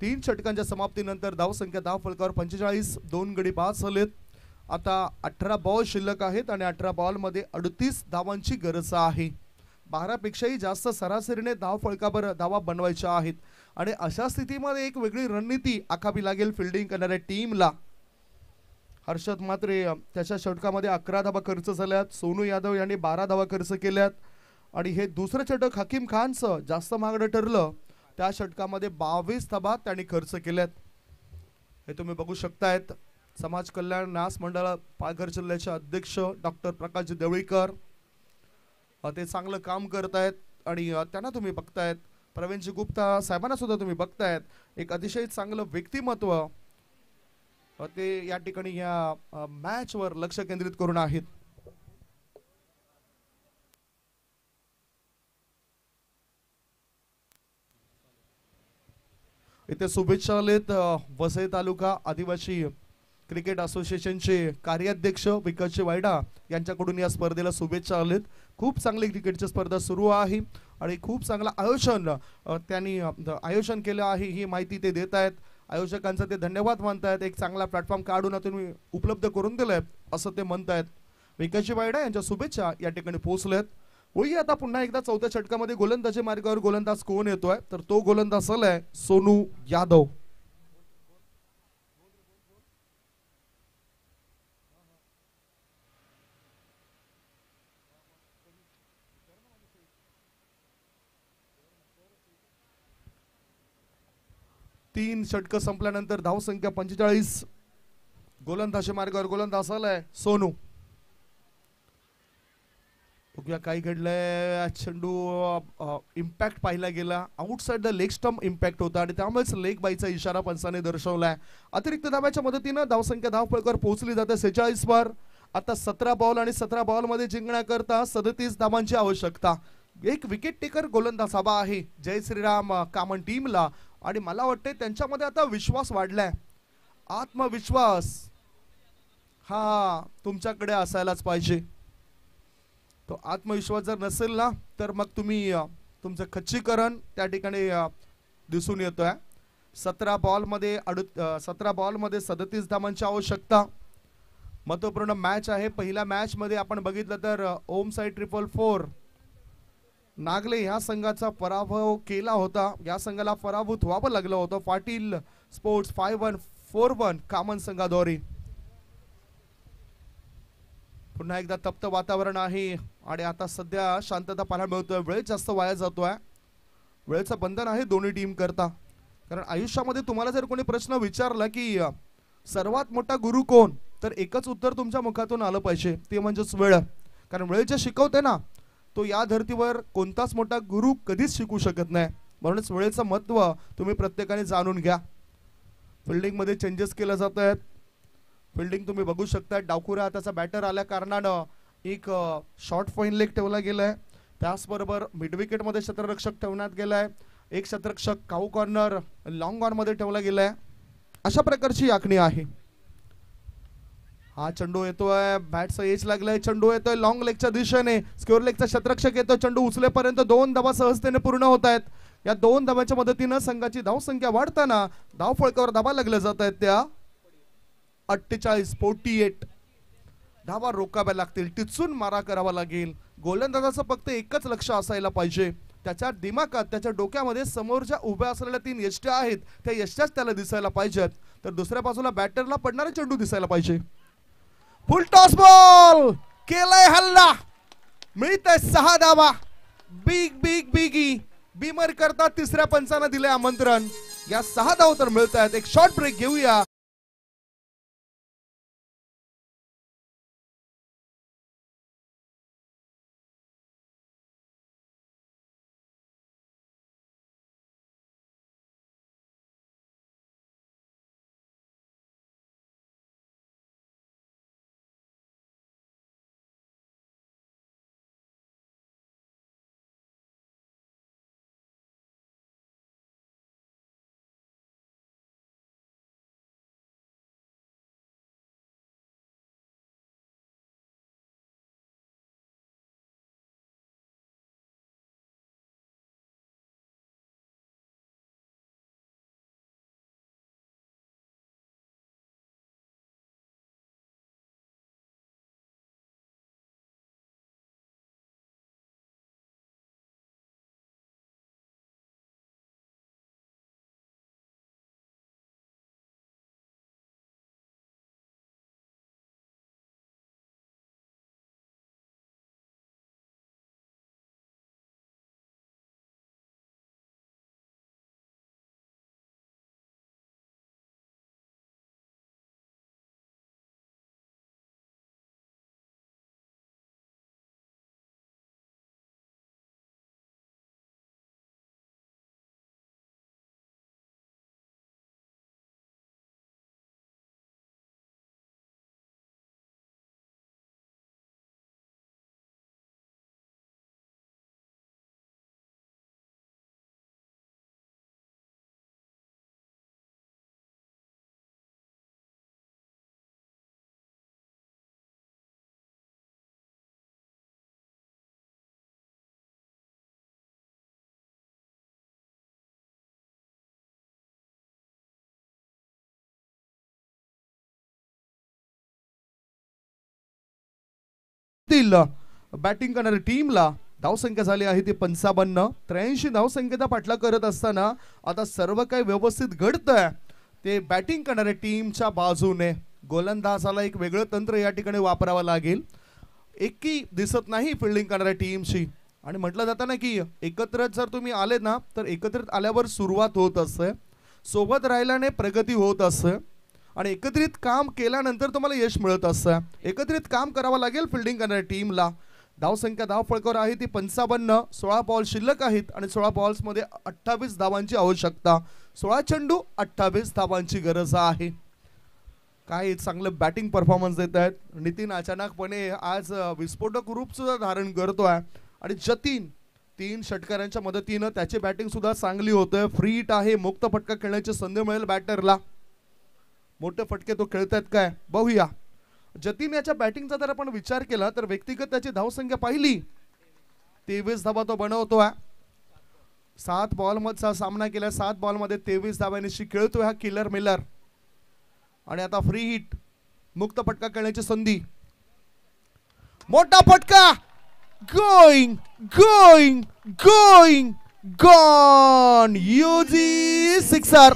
तीन षटकांच्या समाप्तीनंतर धावसंख्या दहा फलकावर पंचेचाळीस दोन गडी बाद झालेत. आता अठरा बॉल शिल्लक आहेत आणि अठरा बॉलमध्ये अडतीस धावांची गरज आहे. बारापेक्षाही जास्त सरासरीने धाव फळकाभर धावा बनवायच्या आहेत. आणि अशा स्थितीमध्ये एक वेगळी रणनीती आखावी लागेल फिल्डिंग करणाऱ्या टीमला हर्षद मात्रे त्याच्या षटकामध्ये अकरा धावा खर्च झाल्यात. सोनू यादव यांनी बारा धावा खर्च केल्यात. आणि हे दुसरं षटक हकीम खानचं जास्त महागडं ठरलं. त्या षटकामध्ये बावीस धावा त्यांनी खर्च केल्यात. हे तुम्ही बघू शकतायत. समाज कल्याण न्यास मंडळ पालघर जिल्ह्याचे अध्यक्ष डॉक्टर प्रकाश देवळीकर ते चांगलं काम करत आहेत आणि त्यांना तुम्ही बघतायत. प्रवीणजी गुप्ता साहेबांना सुद्धा तुम्ही बघतायत. एक अतिशय चांगलं व्यक्तिमत्व ते या ठिकाणी या मॅचवर लक्ष केंद्रित करून आहेत. इथे शुभेच्छा आलेत वसई तालुका आदिवासी क्रिकेट असोसिएशनचे कार्याध्यक्ष विकासजी वायडा यांच्याकडून या स्पर्धेला शुभेच्छा आलेत. खूप चांगली क्रिकेटची स्पर्धा सुरू आहे आणि खूप चांगलं आयोजन त्यांनी आयोजन केलं आहे ही माहिती ते देत आहेत. आयोजकांचा ते धन्यवाद मानतायत. एक चांगला प्लॅटफॉर्म काढून तुम्ही उपलब्ध करून दिलाय असं ते म्हणतायत. विकासजी वायडा यांच्या शुभेच्छा या ठिकाणी पोहोचल्यात. होई आता पुन्हा एकदा चौथ्या षटकामध्ये गोलंदाजी मार्गावर गोलंदाज कोण येतोय? तर तो गोलंदाज आलाय सोनू यादव. तीन षटक संपल्यानंतर धावसंख्या पंचेचाळीस. गोलंदाजी मार्गावर गोलंदाज आलाय सोनू. बघूया काय घडलंय. चेंडू इम्पॅक्ट पाहिला गेला. Outside the leg stump impact होता आणि त्यामुळेच लेग बाईचा इशारा पंचाने दर्शवलाय. अतिरिक्त धाब्याच्या मदतीनं धावसंख्या धावपळकर पोहोचली जाते सेहेचाळीस वर आता सतरा बॉल आणि सतरा बॉलमध्ये जिंकण्याकरता सदतीस धावांची आवश्यकता. एक विकेट टेकर गोलंदाज हवा आहे. जय श्रीराम कामन टीमला आणि मला वाटते त्यांच्यामध्ये आता विश्वास वाढलाय. आत्मविश्वास. हा तुमच्याकडे असायलाच पाहिजे. तो आत्मविश्वास जर नसेल ना तर मग तुम्ही तुमचं खच्चीकरण त्या ठिकाणी दिसून दिसून येतोय. सतरा बॉलमध्ये अडु सतरा बॉलमध्ये सदतीस धामांची आवश्यकता. महत्त्वपूर्ण मॅच आहे. पहिल्या मॅचमध्ये आपण बघितलं तर ओम साई ट्रिपल फोर नागले ह्या संघाचा पराभव केला होता. या संघाला पराभूत व्हावं लागलं होतं. Patil sports five one four one Kaman संघाद्वारे. पुन्हा एकदा तप्त वातावरण आहे. आणि आता सध्या शांतता पाहायला मिळतोय. वेळ जास्त वाया जातोय. वेळेचं बंधन आहे दोन्ही टीम करता. कारण आयुष्यामध्ये तुम्हाला जर कोणी प्रश्न विचारला की सर्वात मोठा गुरु कोण? तर एकच उत्तर तुमच्या मुखातून आलं पाहिजे. ते म्हणजेच वेळ. कारण वेळ जे शिकवते ना तो या धर्तीवर कोणताच मोठा गुरु कधीच शिकू शकत नाही. म्हणूनच वेळेचं महत्त्व तुम्ही प्रत्येकाने जाणून घ्या. फिल्डिंगमध्ये चेंजेस केल्या जात आहेत. फिल्डिंग तुम्ही बघू शकता डाकुरा हाताचा बॅटर आल्या कारणानं एक शॉर्ट फाईन लेग ठेवला आहे त्याचबरोबर मिडविकेटमध्ये शत्ररक्षक ठेवण्यात क्षेत्ररक्षक ठेवण्यात एक क्षेत्ररक्षक काऊ कॉर्नर लॉंग ऑनमध्ये ठेवला गेला आहे अशा प्रकारची आखणी आहे. हा चेंडू येतोय. बॅटचा एज लागलाय. चेंडू येतोय. लॉंग लेगच्या दिशेने. स्क्युअर लेगचा शतरक्षक येतोय. चेंडू उचलेपर्यंत दोन धावा सहजतेने पूर्ण होत आहेत. या दोन धाव्याच्या मदतीनं संघाची धावसंख्या वाढताना धाव फळकावर धाबा लागल्या जात आहेत त्या. अठ्ठेचाळीस फोर्टी एट धावा रोखाव्या लागतील. टिचून मारा करावा लागेल. गोलंदाजाचं फक्त एकच लक्ष असायला पाहिजे. त्याच्या दिमागात त्याच्या डोक्यामध्ये समोरच्या उभ्या असलेल्या तीन यष्ट्या आहेत त्या यष्ट्याच त्याला दिसायला पाहिजेत. तर दुसऱ्या बाजूला बॅटरला पडणारा चेंडू दिसायला पाहिजे. Full toss ball! केलाय हल्ला! मिळत सहा धावा. Big big बिगी. बीमर करता तिसऱ्या पंचानं दिलंय आमंत्रण. या सहा धाव तर मिळत आहेत एक शॉर्ट ब्रेक घेऊया. बॅटिंग करणाऱ्या टीमला धावसंख्या झाली आहे ती पंचावन्न. त्र्याऐंशी धावसंख्येचा पाठला करत असताना आता सर्व काही व्यवस्थित घडतंय. ते बॅटिंग करणाऱ्या टीमच्या बाजूने गोलंदाजाला एक वेगळं तंत्र या ठिकाणी वापरावं लागेल. एकी दिसत नाही फिल्डिंग करणाऱ्या टीमची आणि म्हटलं जातं ना की एकत्र जर तुम्ही आले ना तर एकत्रित आल्यावर सुरुवात होत असते. सोबत राहिल्याने प्रगती होत असते. आणि एकत्रित काम केल्यानंतर तुम्हाला यश मिळत असतं. एकत्रित काम करावं लागेल फिल्डिंग करणाऱ्या टीमला धावसंख्या धाव फळकावर आहे ती पंचावन्न सोळा बॉल शिल्लक आहेत आणि सोळा बॉल्समध्ये अठ्ठावीस धावांची आवश्यकता. सोळा चेंडू अठ्ठावीस धावांची गरज आहे. काय चांगलं बॅटिंग परफॉर्मन्स देत आहेत. नितीन अचानकपणे आज विस्फोटक रूपसुद्धा धारण करतो आहे आणि जतीन तीन षटकारांच्या मदतीनं त्याची बॅटिंगसुद्धा चांगली होतं फ्री हिट आहे. मुक्त फटका खेळण्याची संधी मिळेल बॅटरला मोठे फटके तो खेळतायत काय? बघूया. जतीन याच्या बॅटिंगचा जर आपण विचार केला तर व्यक्तिगत त्याची धावसंख्या पाहिली. तेवीस धावा तो बनवतो आहे सात बॉल मधचा सामना केला सात बॉलमध्ये तेवीस धाव्यानिशी खेळतोय हा किलर मिलर आणि आता फ्री हिट मुक्त फटका खेळण्याची संधी. मोठा फटका! Going going going gone UG sixer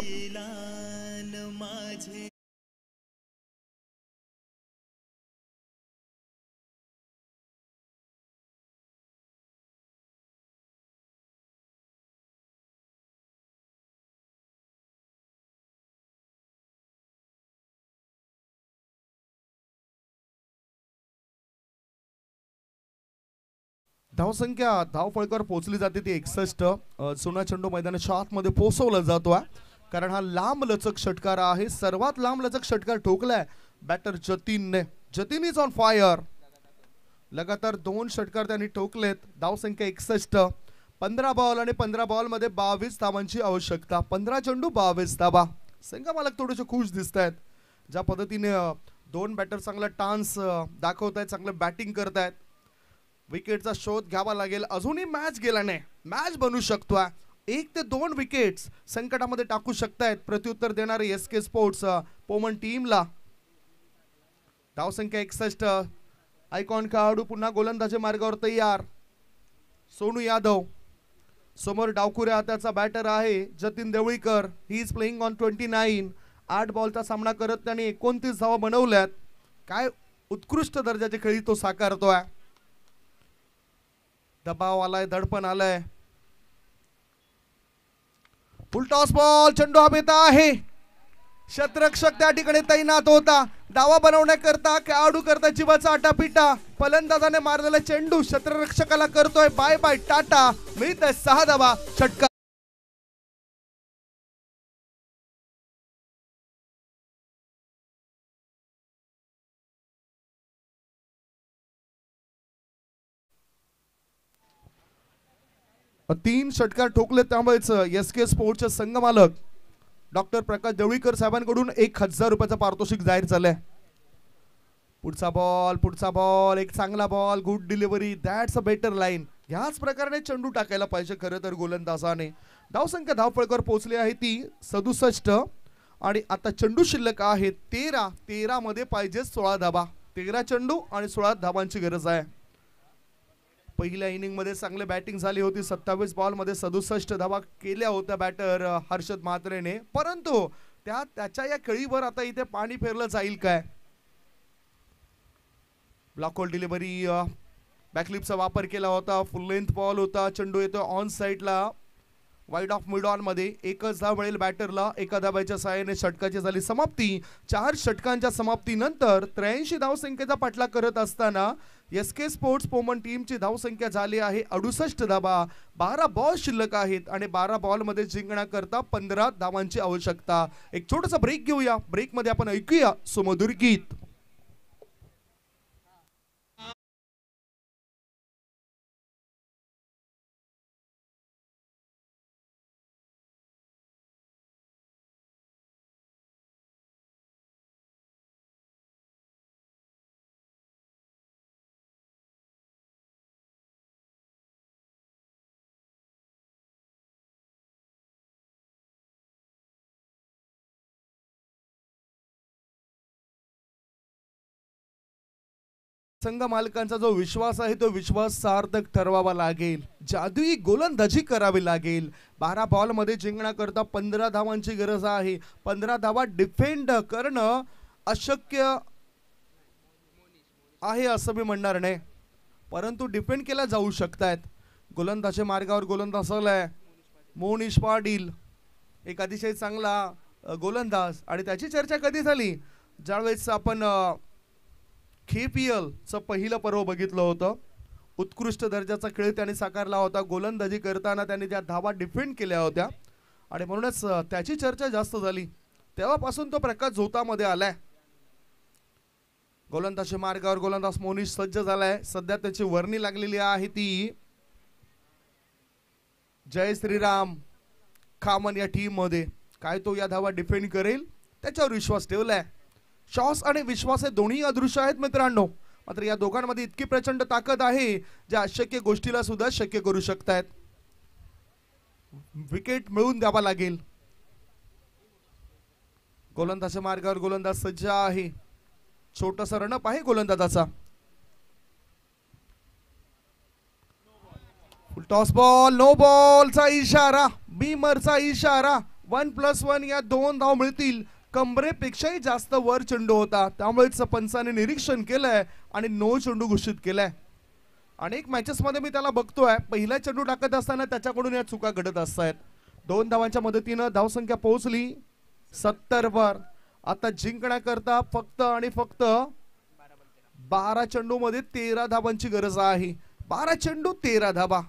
धावसंख्या धावफळकर पोचली पोहोचली जाते ती एकसष्ट. सोना चेंडू मैदानाच्या आतमध्ये पोहोचवला जातो आहे कारण हा लांब लचक षटकार आहे. सर्वात लांब लचक षटकार ठोकलाय बॅटर जतीनने. जतीन इज ऑन फायर लगातार दोन षटकार त्यांनी ठोकलेत. धावसंख्या एकसष्ट. पंधरा बॉल आणि पंधरा बॉलमध्ये बावीस धावांची आवश्यकता. पंधरा चेंडू बावीस धावा. संघा मालक थोडेसे खुश दिसत आहेत ज्या पद्धतीने दोन बॅटर चांगला टान्स दाखवत आहेत चांगलं बॅटिंग करत आहेत विकेटचा शोध घ्यावा लागेल. अजूनही मॅच गेला नाही. मॅच बनू शकतो एक ते दोन विकेट्स संकटामध्ये टाकू शकतायत. प्रत्युत्तर देणारे एस के स्पोर्ट्स पोमन टीमला धावसंख्या एकसष्ट. आयकॉन खेळाडू पुन्हा गोलंदाजी मार्गावर तयार. सोनू यादव. समोर डावकुऱ्या हाताचा बॅटर आहे. Jatin Devlikar. He is playing on twenty nine आठ बॉलचा सामना करत त्याने एकोणतीस धावा बनवल्यात. काय उत्कृष्ट दर्जाचे खेळी तो साकारतोय. दबाव आलाय दडपण आलाय. फुलटॉस बॉल चेंडू हवेत आहे. शतरक्षक त्या ठिकाणी तैनात होता. दावा बनवण्याकरता खेळाडू करता जीवाचा आटापिटा. फलंदाजाने मारलेला चेंडू शत्ररक्षकाला करतोय. Bye bye tata. मिळत सहा धावा. षटकार तीन षटकार ठोकले त्यामुळेच एस के स्पोर्टचे संघ मालक डॉक्टर प्रकाश देवळीकर साहेबांकडून एक हजार रुपयाचा पारितोषिक जाहीर झालंय. पुढचा बॉल पुढचा बॉल एक चांगला ball good delivery that's a better line ह्याच प्रकारे चेंडू टाकायला पाहिजे खरं तर गोलंदाजाने. धावसंख्या धावपळकर पोहोचली आहे ती सदुसष्ट आणि आता चेंडू शिल्लक आहे तेरा. तेरामध्ये पाहिजे सोळा धाबा. तेरा चेंडू आणि सोळा धाबांची गरज आहे. पहिल्या इनिंगमध्ये चांगली बॅटिंग झाली होती. सत्तावीस बॉलमध्ये सदुसष्ट धावा केल्या होत्या बॅटर हर्षद म्हात्रेने. परंतु त्या त्याच्या या खेळीवर आता इथे पाणी फेरलं जाईल काय? ब्लॉक होल डिलिव्हरी बॅकलिपचा वापर केला होता. फुल लेंथ बॉल होता. चेंडू येतो ऑन साईडला वाईड ऑफ मिड ऑनमध्ये एकच धाव मिळेल बॅटरला. एका धाब्याच्या सहाय्याने षटकाची झाली समाप्ती. चार षटकांच्या समाप्तीनंतर त्र्याऐंशी धावसंख्येचा पाठला करत असताना एस के स्पोर्ट्स पोमन टीमची धावसंख्या झाली आहे. अडुसष्ट धाबा बारा बॉल शिल्लक आहेत आणि बारा बॉलमध्ये जिंकण्याकरता पंधरा धावांची आवश्यकता. एक छोटासा ब्रेक घेऊया. ब्रेकमध्ये आपण ऐकूया सुमधुर गीत. संघ मालकांचा जो विश्वास आहे तो विश्वास सार्थक ठरवावा लागेल. जादुई गोलंदाजी करावी लागेल. बारा बॉलमध्ये जिंकण्याकरता पंधरा धावांची गरज आहे. पंधरा धावा डिफेंड करणं अशक्य आहे असं मी म्हणणार नाही. परंतु डिफेंड केला जाऊ शकतायत. गोलंदाजी मार्गावर गोलंदाज आलाय मोनिश पाटील एक अतिशय चांगला गोलंदाज. आणि त्याची चर्चा कधी झाली? ज्यावेळेस आपण अ, पहिलं पर्व बघितलं होतं. उत्कृष्ट दर्जाचा खेळ त्याने साकारला होता. गोलंदाजी करताना त्याने त्या धावा डिफेंड केल्या होत्या. आणि म्हणूनच त्याची चर्चा जास्त झाली. तेव्हापासून तो प्रकाश झोतामध्ये आलाय. गोलंदाजी मार्गावर गोलंदाज मोनिश सज्ज झालाय. सध्या त्याची वर्णी लागलेली आहे ती जय श्रीराम खामन या टीममध्ये. काय तो या धावा डिफेंड करेल? त्याच्यावर विश्वास ठेवलाय. शॉस आणि विश्वास हे दोन्ही अदृश्य आहेत मित्रांनो. मात्र या दोघांमध्ये इतकी प्रचंड ताकद आहे ज्या अशक्य गोष्टीला सुद्धा शक्य करू शकतायत. विकेट मिळवून द्यावा लागेल. गोलंदाजच्या मार्गावर गोलंदाज सज्ज आहे. छोटासा रणप आहे गोलंदाजाचा. टॉस बॉल नो बॉलचा इशारा. बीमरचा इशारा. वन प्लस वन या दोन धाव मिळतील. कमरेपेक्षाही जास्त वर चेंडू होता. त्यामुळेच पंचाने निरीक्षण केलंय आणि नो चेंडू घोषित केलाय. अनेक मॅचेसमध्ये मी त्याला बघतोय. पहिला चेंडू टाकत असताना त्याच्याकडून या चुका घडत असतायत दोन धावांच्या मदतीनं धावसंख्या पोहोचली. सत्तर वर. आता जिंकण्याकरता फक्त आणि फक्त बारा चेंडू मध्ये तेरा धाबांची गरज आहे. बारा चेंडू तेरा धाबा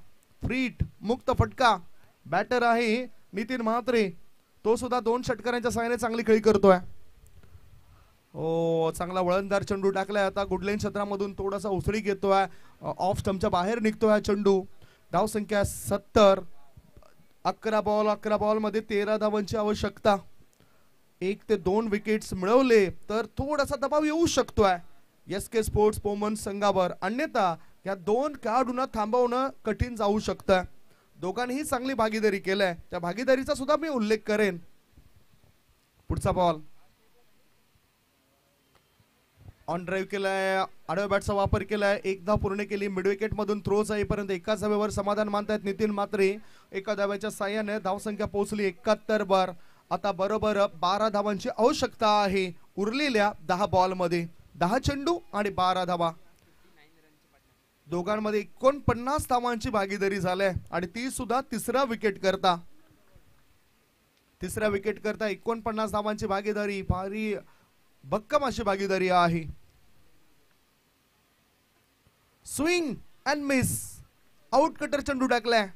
फ्रीट मुक्त फटका. बॅटर आहे नितीन महात्रे. तो सुद्धा दोन षटकारांच्या सहाय्याने चांगली खेळी करतोय. ओ चांगला वळणदार चेंडू टाकलाय आता. गुडलेन क्षेत्रामधून थोडासा उसळी घेतोय. ऑफ स्टम्पच्या बाहेर निघतोय चेंडू. धाव संख्या सत्तर. अकरा बॉल अकरा बॉलमध्ये तेरा धावांची आवश्यकता. एक ते दोन विकेट्स मिळवले तर थोडासा दबाव येऊ शकतोय. एस के स्पोर्ट्स पोमन संघावर अन्यथा या दोन खेळाडूंना थांबवणं कठीण जाऊ शकतं दोघांनीही चांगली भागीदारी केलाय. त्या भागीदारीचा सुद्धा मी उल्लेख करेन. पुढचा बॉल ऑन ड्राईव्ह केलाय आडव्या बॅटचा वापर केलाय एक धाव पूर्ण केली मिड विकेट मधून थ्रो जाईपर्यंत एकाच धाव्यावर समाधान मानतायत नितीन मात्रे एका धाव्याच्या साह्याने धावसंख्या पोहोचली एकाहत्तर वर. आता बरोबर बारा धावांची आवश्यकता आहे उरलेल्या दहा बॉलमध्ये. दहा चेंडू आणि बारा धावा. दोघांमध्ये एकोणपन्नास धावांची भागीदारी झाल्या आणि ती सुद्धा तिसरा विकेट करता. तिसऱ्या विकेट करता एकोणपन्नास धावांची भागीदारी. भारी भक्कम अशी भागीदारी आहे. Swing and miss out cutter चेंडू टाकलाय.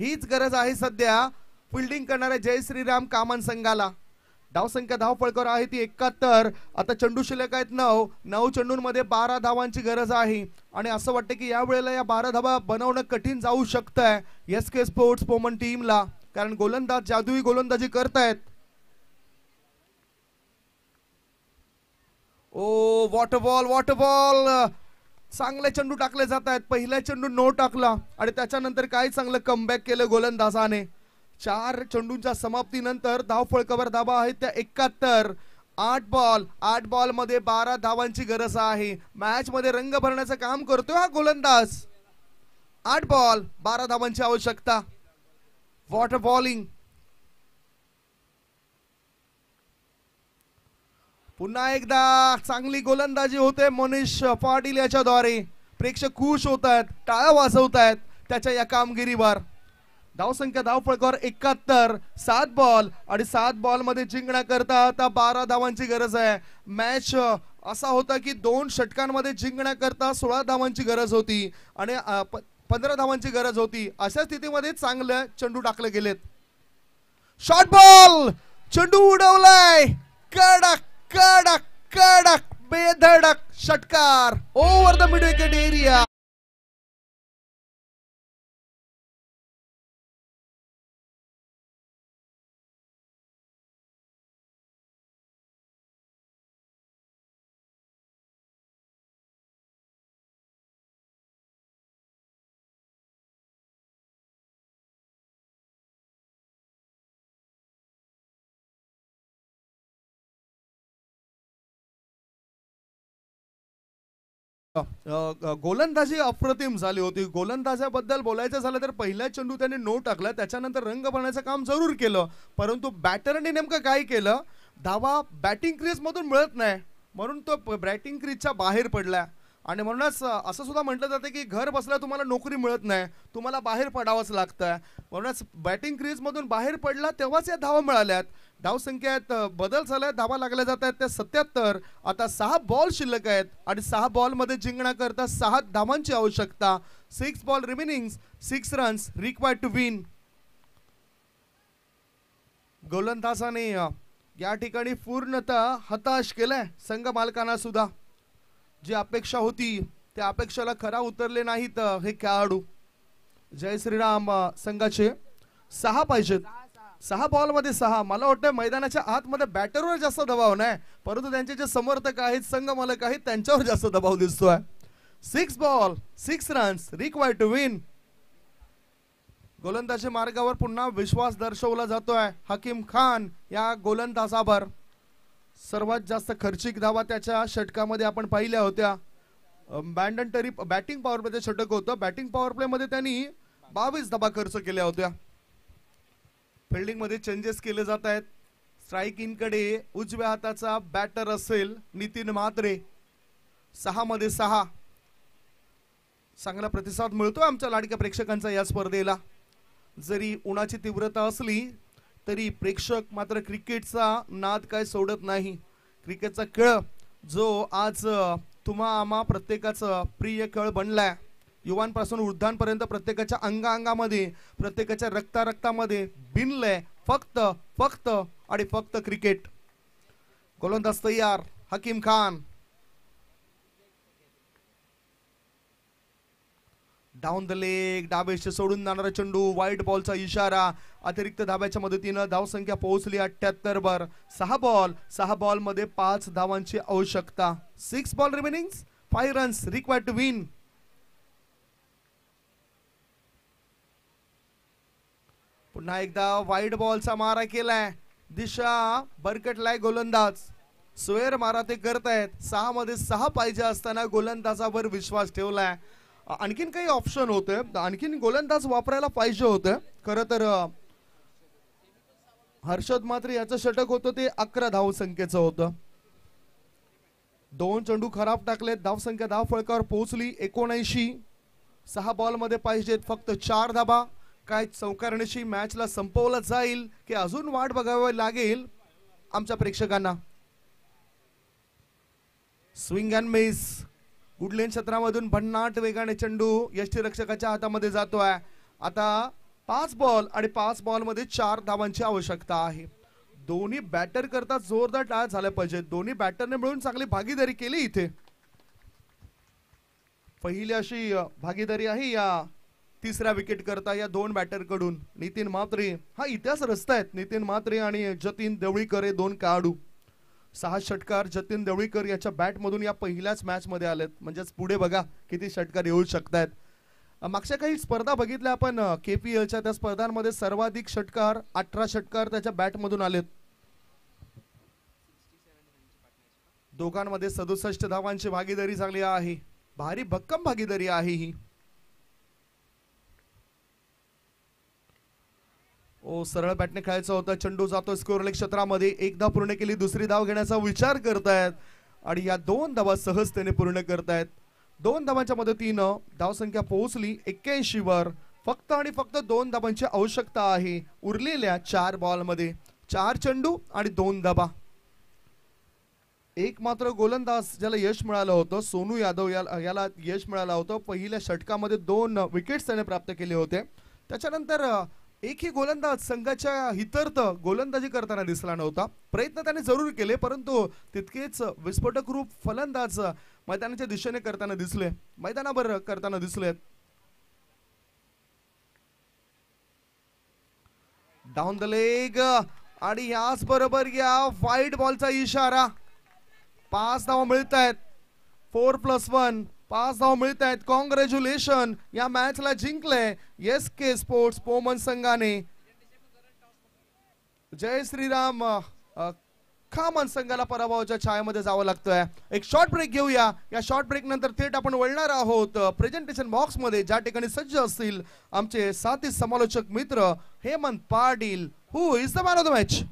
हीच गरज आहे सध्या. फिल्डिंग करणाऱ्या जय श्रीराम कामन संघाला. धावसंख्या धाव फळकर आहे ती एकाहत्तर. आता चेंडू शिल्लक आहेत नऊ. नऊ चेंडूंमध्ये बारा धावांची गरज आहे. आणि असं वाटतं की या वेळेला या बारा धावा बनवणं कठीण जाऊ शकतंय एस के स्पोर्ट्स पोमन टीमला कारण गोलंदाज जादुई गोलंदाजी करतायत. Oh water ball water ball चांगले चेंडू टाकले जात आहेत पहिला चेंडू नो टाकला. आणि त्याच्यानंतर काय चांगलं कमबॅक केलं गोलंदाजाने. चार चेंडूंच्या समाप्तीनंतर धाव फळकावर धाबा आहेत. त्या एकाहत्तर आठ बॉल आठ बॉलमध्ये बारा धावांची गरज आहे. मॅच मध्ये रंग भरण्याचं काम करतोय हा गोलंदाज. आठ बॉल बारा धावांची आवश्यकता. वॉटर बॉलिंग पुन्हा एकदा चांगली गोलंदाजी होते मनीष पाटील याच्याद्वारे. प्रेक्षक खुश होत आहेत टाळ्या वाजवत आहेत त्याच्या या कामगिरीवर. धावसंख्या धाव फळकावर एकाहत्तर सात बॉल आणि सात बॉलमध्ये जिंकण्याकरता आता बारा धावांची गरज आहे. मॅच असा होता की दोन षटकांमध्ये जिंकण्याकरता सोळा धावांची गरज होती आणि प- पंधरा धावांची गरज होती. अशा स्थितीमध्ये चांगलं चेंडू टाकले गेलेत. शॉर्ट बॉल चेंडू उडवलाय. कडक कडक कडक बेधडक षटकार. Over the mid wicket area गोलंदाजी अप्रतिम झाली होती. गोलंदाजाबद्दल बोलायचं झालं तर पहिला चेंडू त्याने नो टाकला. त्याच्यानंतर रंग भरण्याचं काम जरूर केलं. परंतु बॅटरने नेमकं काय केलं? धावा बॅटिंग क्रीजमधून मिळत नाही. म्हणून तो बॅटिंग क्रीजच्या बाहेर पडला आणि म्हणूनच असं सुद्धा म्हटलं जातं की घर बसल्या तुम्हाला नोकरी मिळत नाही. तुम्हाला बाहेर पडावंच लागतं म्हणूनच बॅटिंग क्रीजमधून बाहेर पडला तेव्हाच या धावा मिळाल्यात. धावसंख्येत बदल झालाय धावा लागल्या जात आहेत त्या सत्याहत्तर. आता सहा बॉल शिल्लक आहेत आणि सहा बॉलमध्ये जिंकण्याकरता सहा धावांची आवश्यकता. Six ball remaining six runs required to win गोलंदाजाने या ठिकाणी पूर्णतः हताश केलाय संघ मालकांना सुद्धा. जी अपेक्षा होती त्या अपेक्षेला खरा उतरले नाहीत हे खेळाडू. जय श्रीराम संघाचे सहा पाहिजेत. सहा बॉलमध्ये सहा. मला वाटतं मैदानाच्या आतमध्ये बॅटरवर जास्त दबाव नाही. परंतु त्यांचे जे समर्थक आहेत संघ मालक आहेत त्यांच्यावर जास्त दबाव दिसतोय. Six ball six runs required to win गोलंदाजी मार्गावर पुन्हा विश्वास दर्शवला जातोय. हकीम खान या गोलंदाजावर. सर्वात जास्त खर्चिक धावा त्याच्या षटकामध्ये आपण पाहिल्या होत्या. बँडन टरी बॅटिंग पॉवर प्ले षटक होतं. बॅटिंग पॉवर प्ले मध्ये त्यांनी बावीस धाबा खर्च केल्या होत्या. फिल्डिंगमध्ये चेंजेस केले जात आहेत. स्ट्राईक इनकडे उजव्या हाताचा बॅटर असेल नितीन म्हात्रे. सहा मध्ये सहा. चांगला प्रतिसाद मिळतो आमच्या लाडक्या प्रेक्षकांचा या स्पर्धेला. जरी उन्हाची तीव्रता असली तरी प्रेक्षक मात्र क्रिकेटचा नाद काय सोडत नाही. क्रिकेटचा खेळ जो आज तुम्हा आम्हा प्रत्येकाचं प्रिय खेळ बनलाय. युवांपासून वृद्धांपर्यंत प्रत्येकाच्या अंगांगामध्ये प्रत्येकाच्या रक्ता रक्तामध्ये बिनलंय फक्त फक्त आणि फक्त क्रिकेट. गोलंदाज तयार Hakim Khan. Down the leg डाबेशे सोडून जाणारा चेंडू व्हाईट बॉलचा इशारा. अतिरिक्त धाब्याच्या मदतीनं धावसंख्या पोहोचली अठ्याहत्तर वर. सहा बॉल सहा बॉलमध्ये पाच धावांची आवश्यकता. Six ball remaining five runs required to win पुन्हा एकदा वाईट बॉलचा मारा केलाय. दिशा बरकटलाय गोलंदाज. स्वेअर मारा ते करतायत. सहा मध्ये सहा पाहिजे असताना गोलंदाजावर विश्वास ठेवलाय. आणखीन काही ऑप्शन होते. आणखीन गोलंदाज वापरायला पाहिजे होतं. खरं तर हर्षद मात्र याचं षटक होतं ते अकरा धाव संख्येचं होतं. दोन चेंडू खराब टाकलेत. धावसंख्या धाव फळकावर पोहोचली. एकोणऐंशी. सहा बॉलमध्ये पाहिजेत फक्त चार धाबा. काय चौकारण्याशी मॅचला संपवलं जाईल की अजून वाट बघावी लागेल आमच्या प्रेक्षकांना? Swing and miss good length क्षेत्रामधून भन्नाट वेगाने चेंडू यष्टीरक्षकाच्या हातामध्ये जातोय. आता पाच बॉल आणि पाच बॉलमध्ये चार धावांची आवश्यकता आहे. दोन्ही बॅटर करता जोरदार टाळ झाल्या पाहिजे. दोन्ही बॅटरने मिळून चांगली भागीदारी केली इथे. पहिली अशी भागीदारी आहे या तिसऱ्या विकेट करता या दोन बॅटरकडून नितीन मात्रे हा इतिहास रचतायत नितीन मात्रे आणि जतीन देवळीकर हे दोन खेळाडू. सहा षटकार जतीन देवळीकर याच्या बॅटमधून या पहिल्याच मॅचमध्ये आलेत. म्हणजेच पुढे बघा किती षटकार येऊ शकतायत. मागच्या काही स्पर्धा बघितल्या आपण. के पी एलच्या त्या स्पर्धांमध्ये सर्वाधिक षटकार अठरा षटकार त्याच्या बॅटमधून आलेत. दोघांमध्ये सदुसष्ट धावांची भागीदारी झाली आहे. भारी भक्कम भागीदारी आहे ही. ओ सरळ बॅटने खेळायचा होता. चेंडू जातो स्कोरले क्षेत्रामध्ये. एक धाव पूर्ण केली दुसरी धाव घेण्याचा विचार करतायत. आणि या दोन धावा सहजतेने पूर्ण करतायत. दोन धावांच्या मदतीनं धावसंख्या पोहोचली एक्क्याऐंशी वर. फक्त आणि फक्त दोन धावांची आवश्यकता आहे. उरलेल्या चार बॉलमध्ये चार चेंडू आणि दोन धाबा एक मात्र गोलंदाज ज्याला यश मिळालं होतं सोनू यादव याला याला यश मिळालं होतं. पहिल्या षटकामध्ये दोन विकेट्स त्याने प्राप्त केले होते. त्याच्यानंतर एकही गोलंदाज संघाच्या हितर्थ गोलंदाजी करताना दिसला नव्हता. प्रयत्न त्याने जरूर केले परंतु तितकेच विस्फोटक रूप फलंदाज मैदानाच्या दिशेने करताना दिसले. मैदानावर करताना दिसले. डाऊन द लेग आणि याच बरोबर या व्हाईट बॉलचा इशारा. पाच धावा मिळत आहेत फोर प्लस वन पाच धाव मिळत आहेत कॉंग्रॅच्युलेशन या मॅचला जिंकलंय एस के स्पोर्ट्स पोमन संघाने जय श्रीराम। खामन संघाला पराभवाच्या छायामध्ये जावं लागतोय. एक शॉर्ट ब्रेक घेऊया. या शॉर्ट ब्रेक नंतर थेट आपण वळणार आहोत प्रेझेंटेशन बॉक्समध्ये ज्या ठिकाणी सज्ज असतील आमचे साथी समालोचक मित्र Hemant Patil who is the man of the match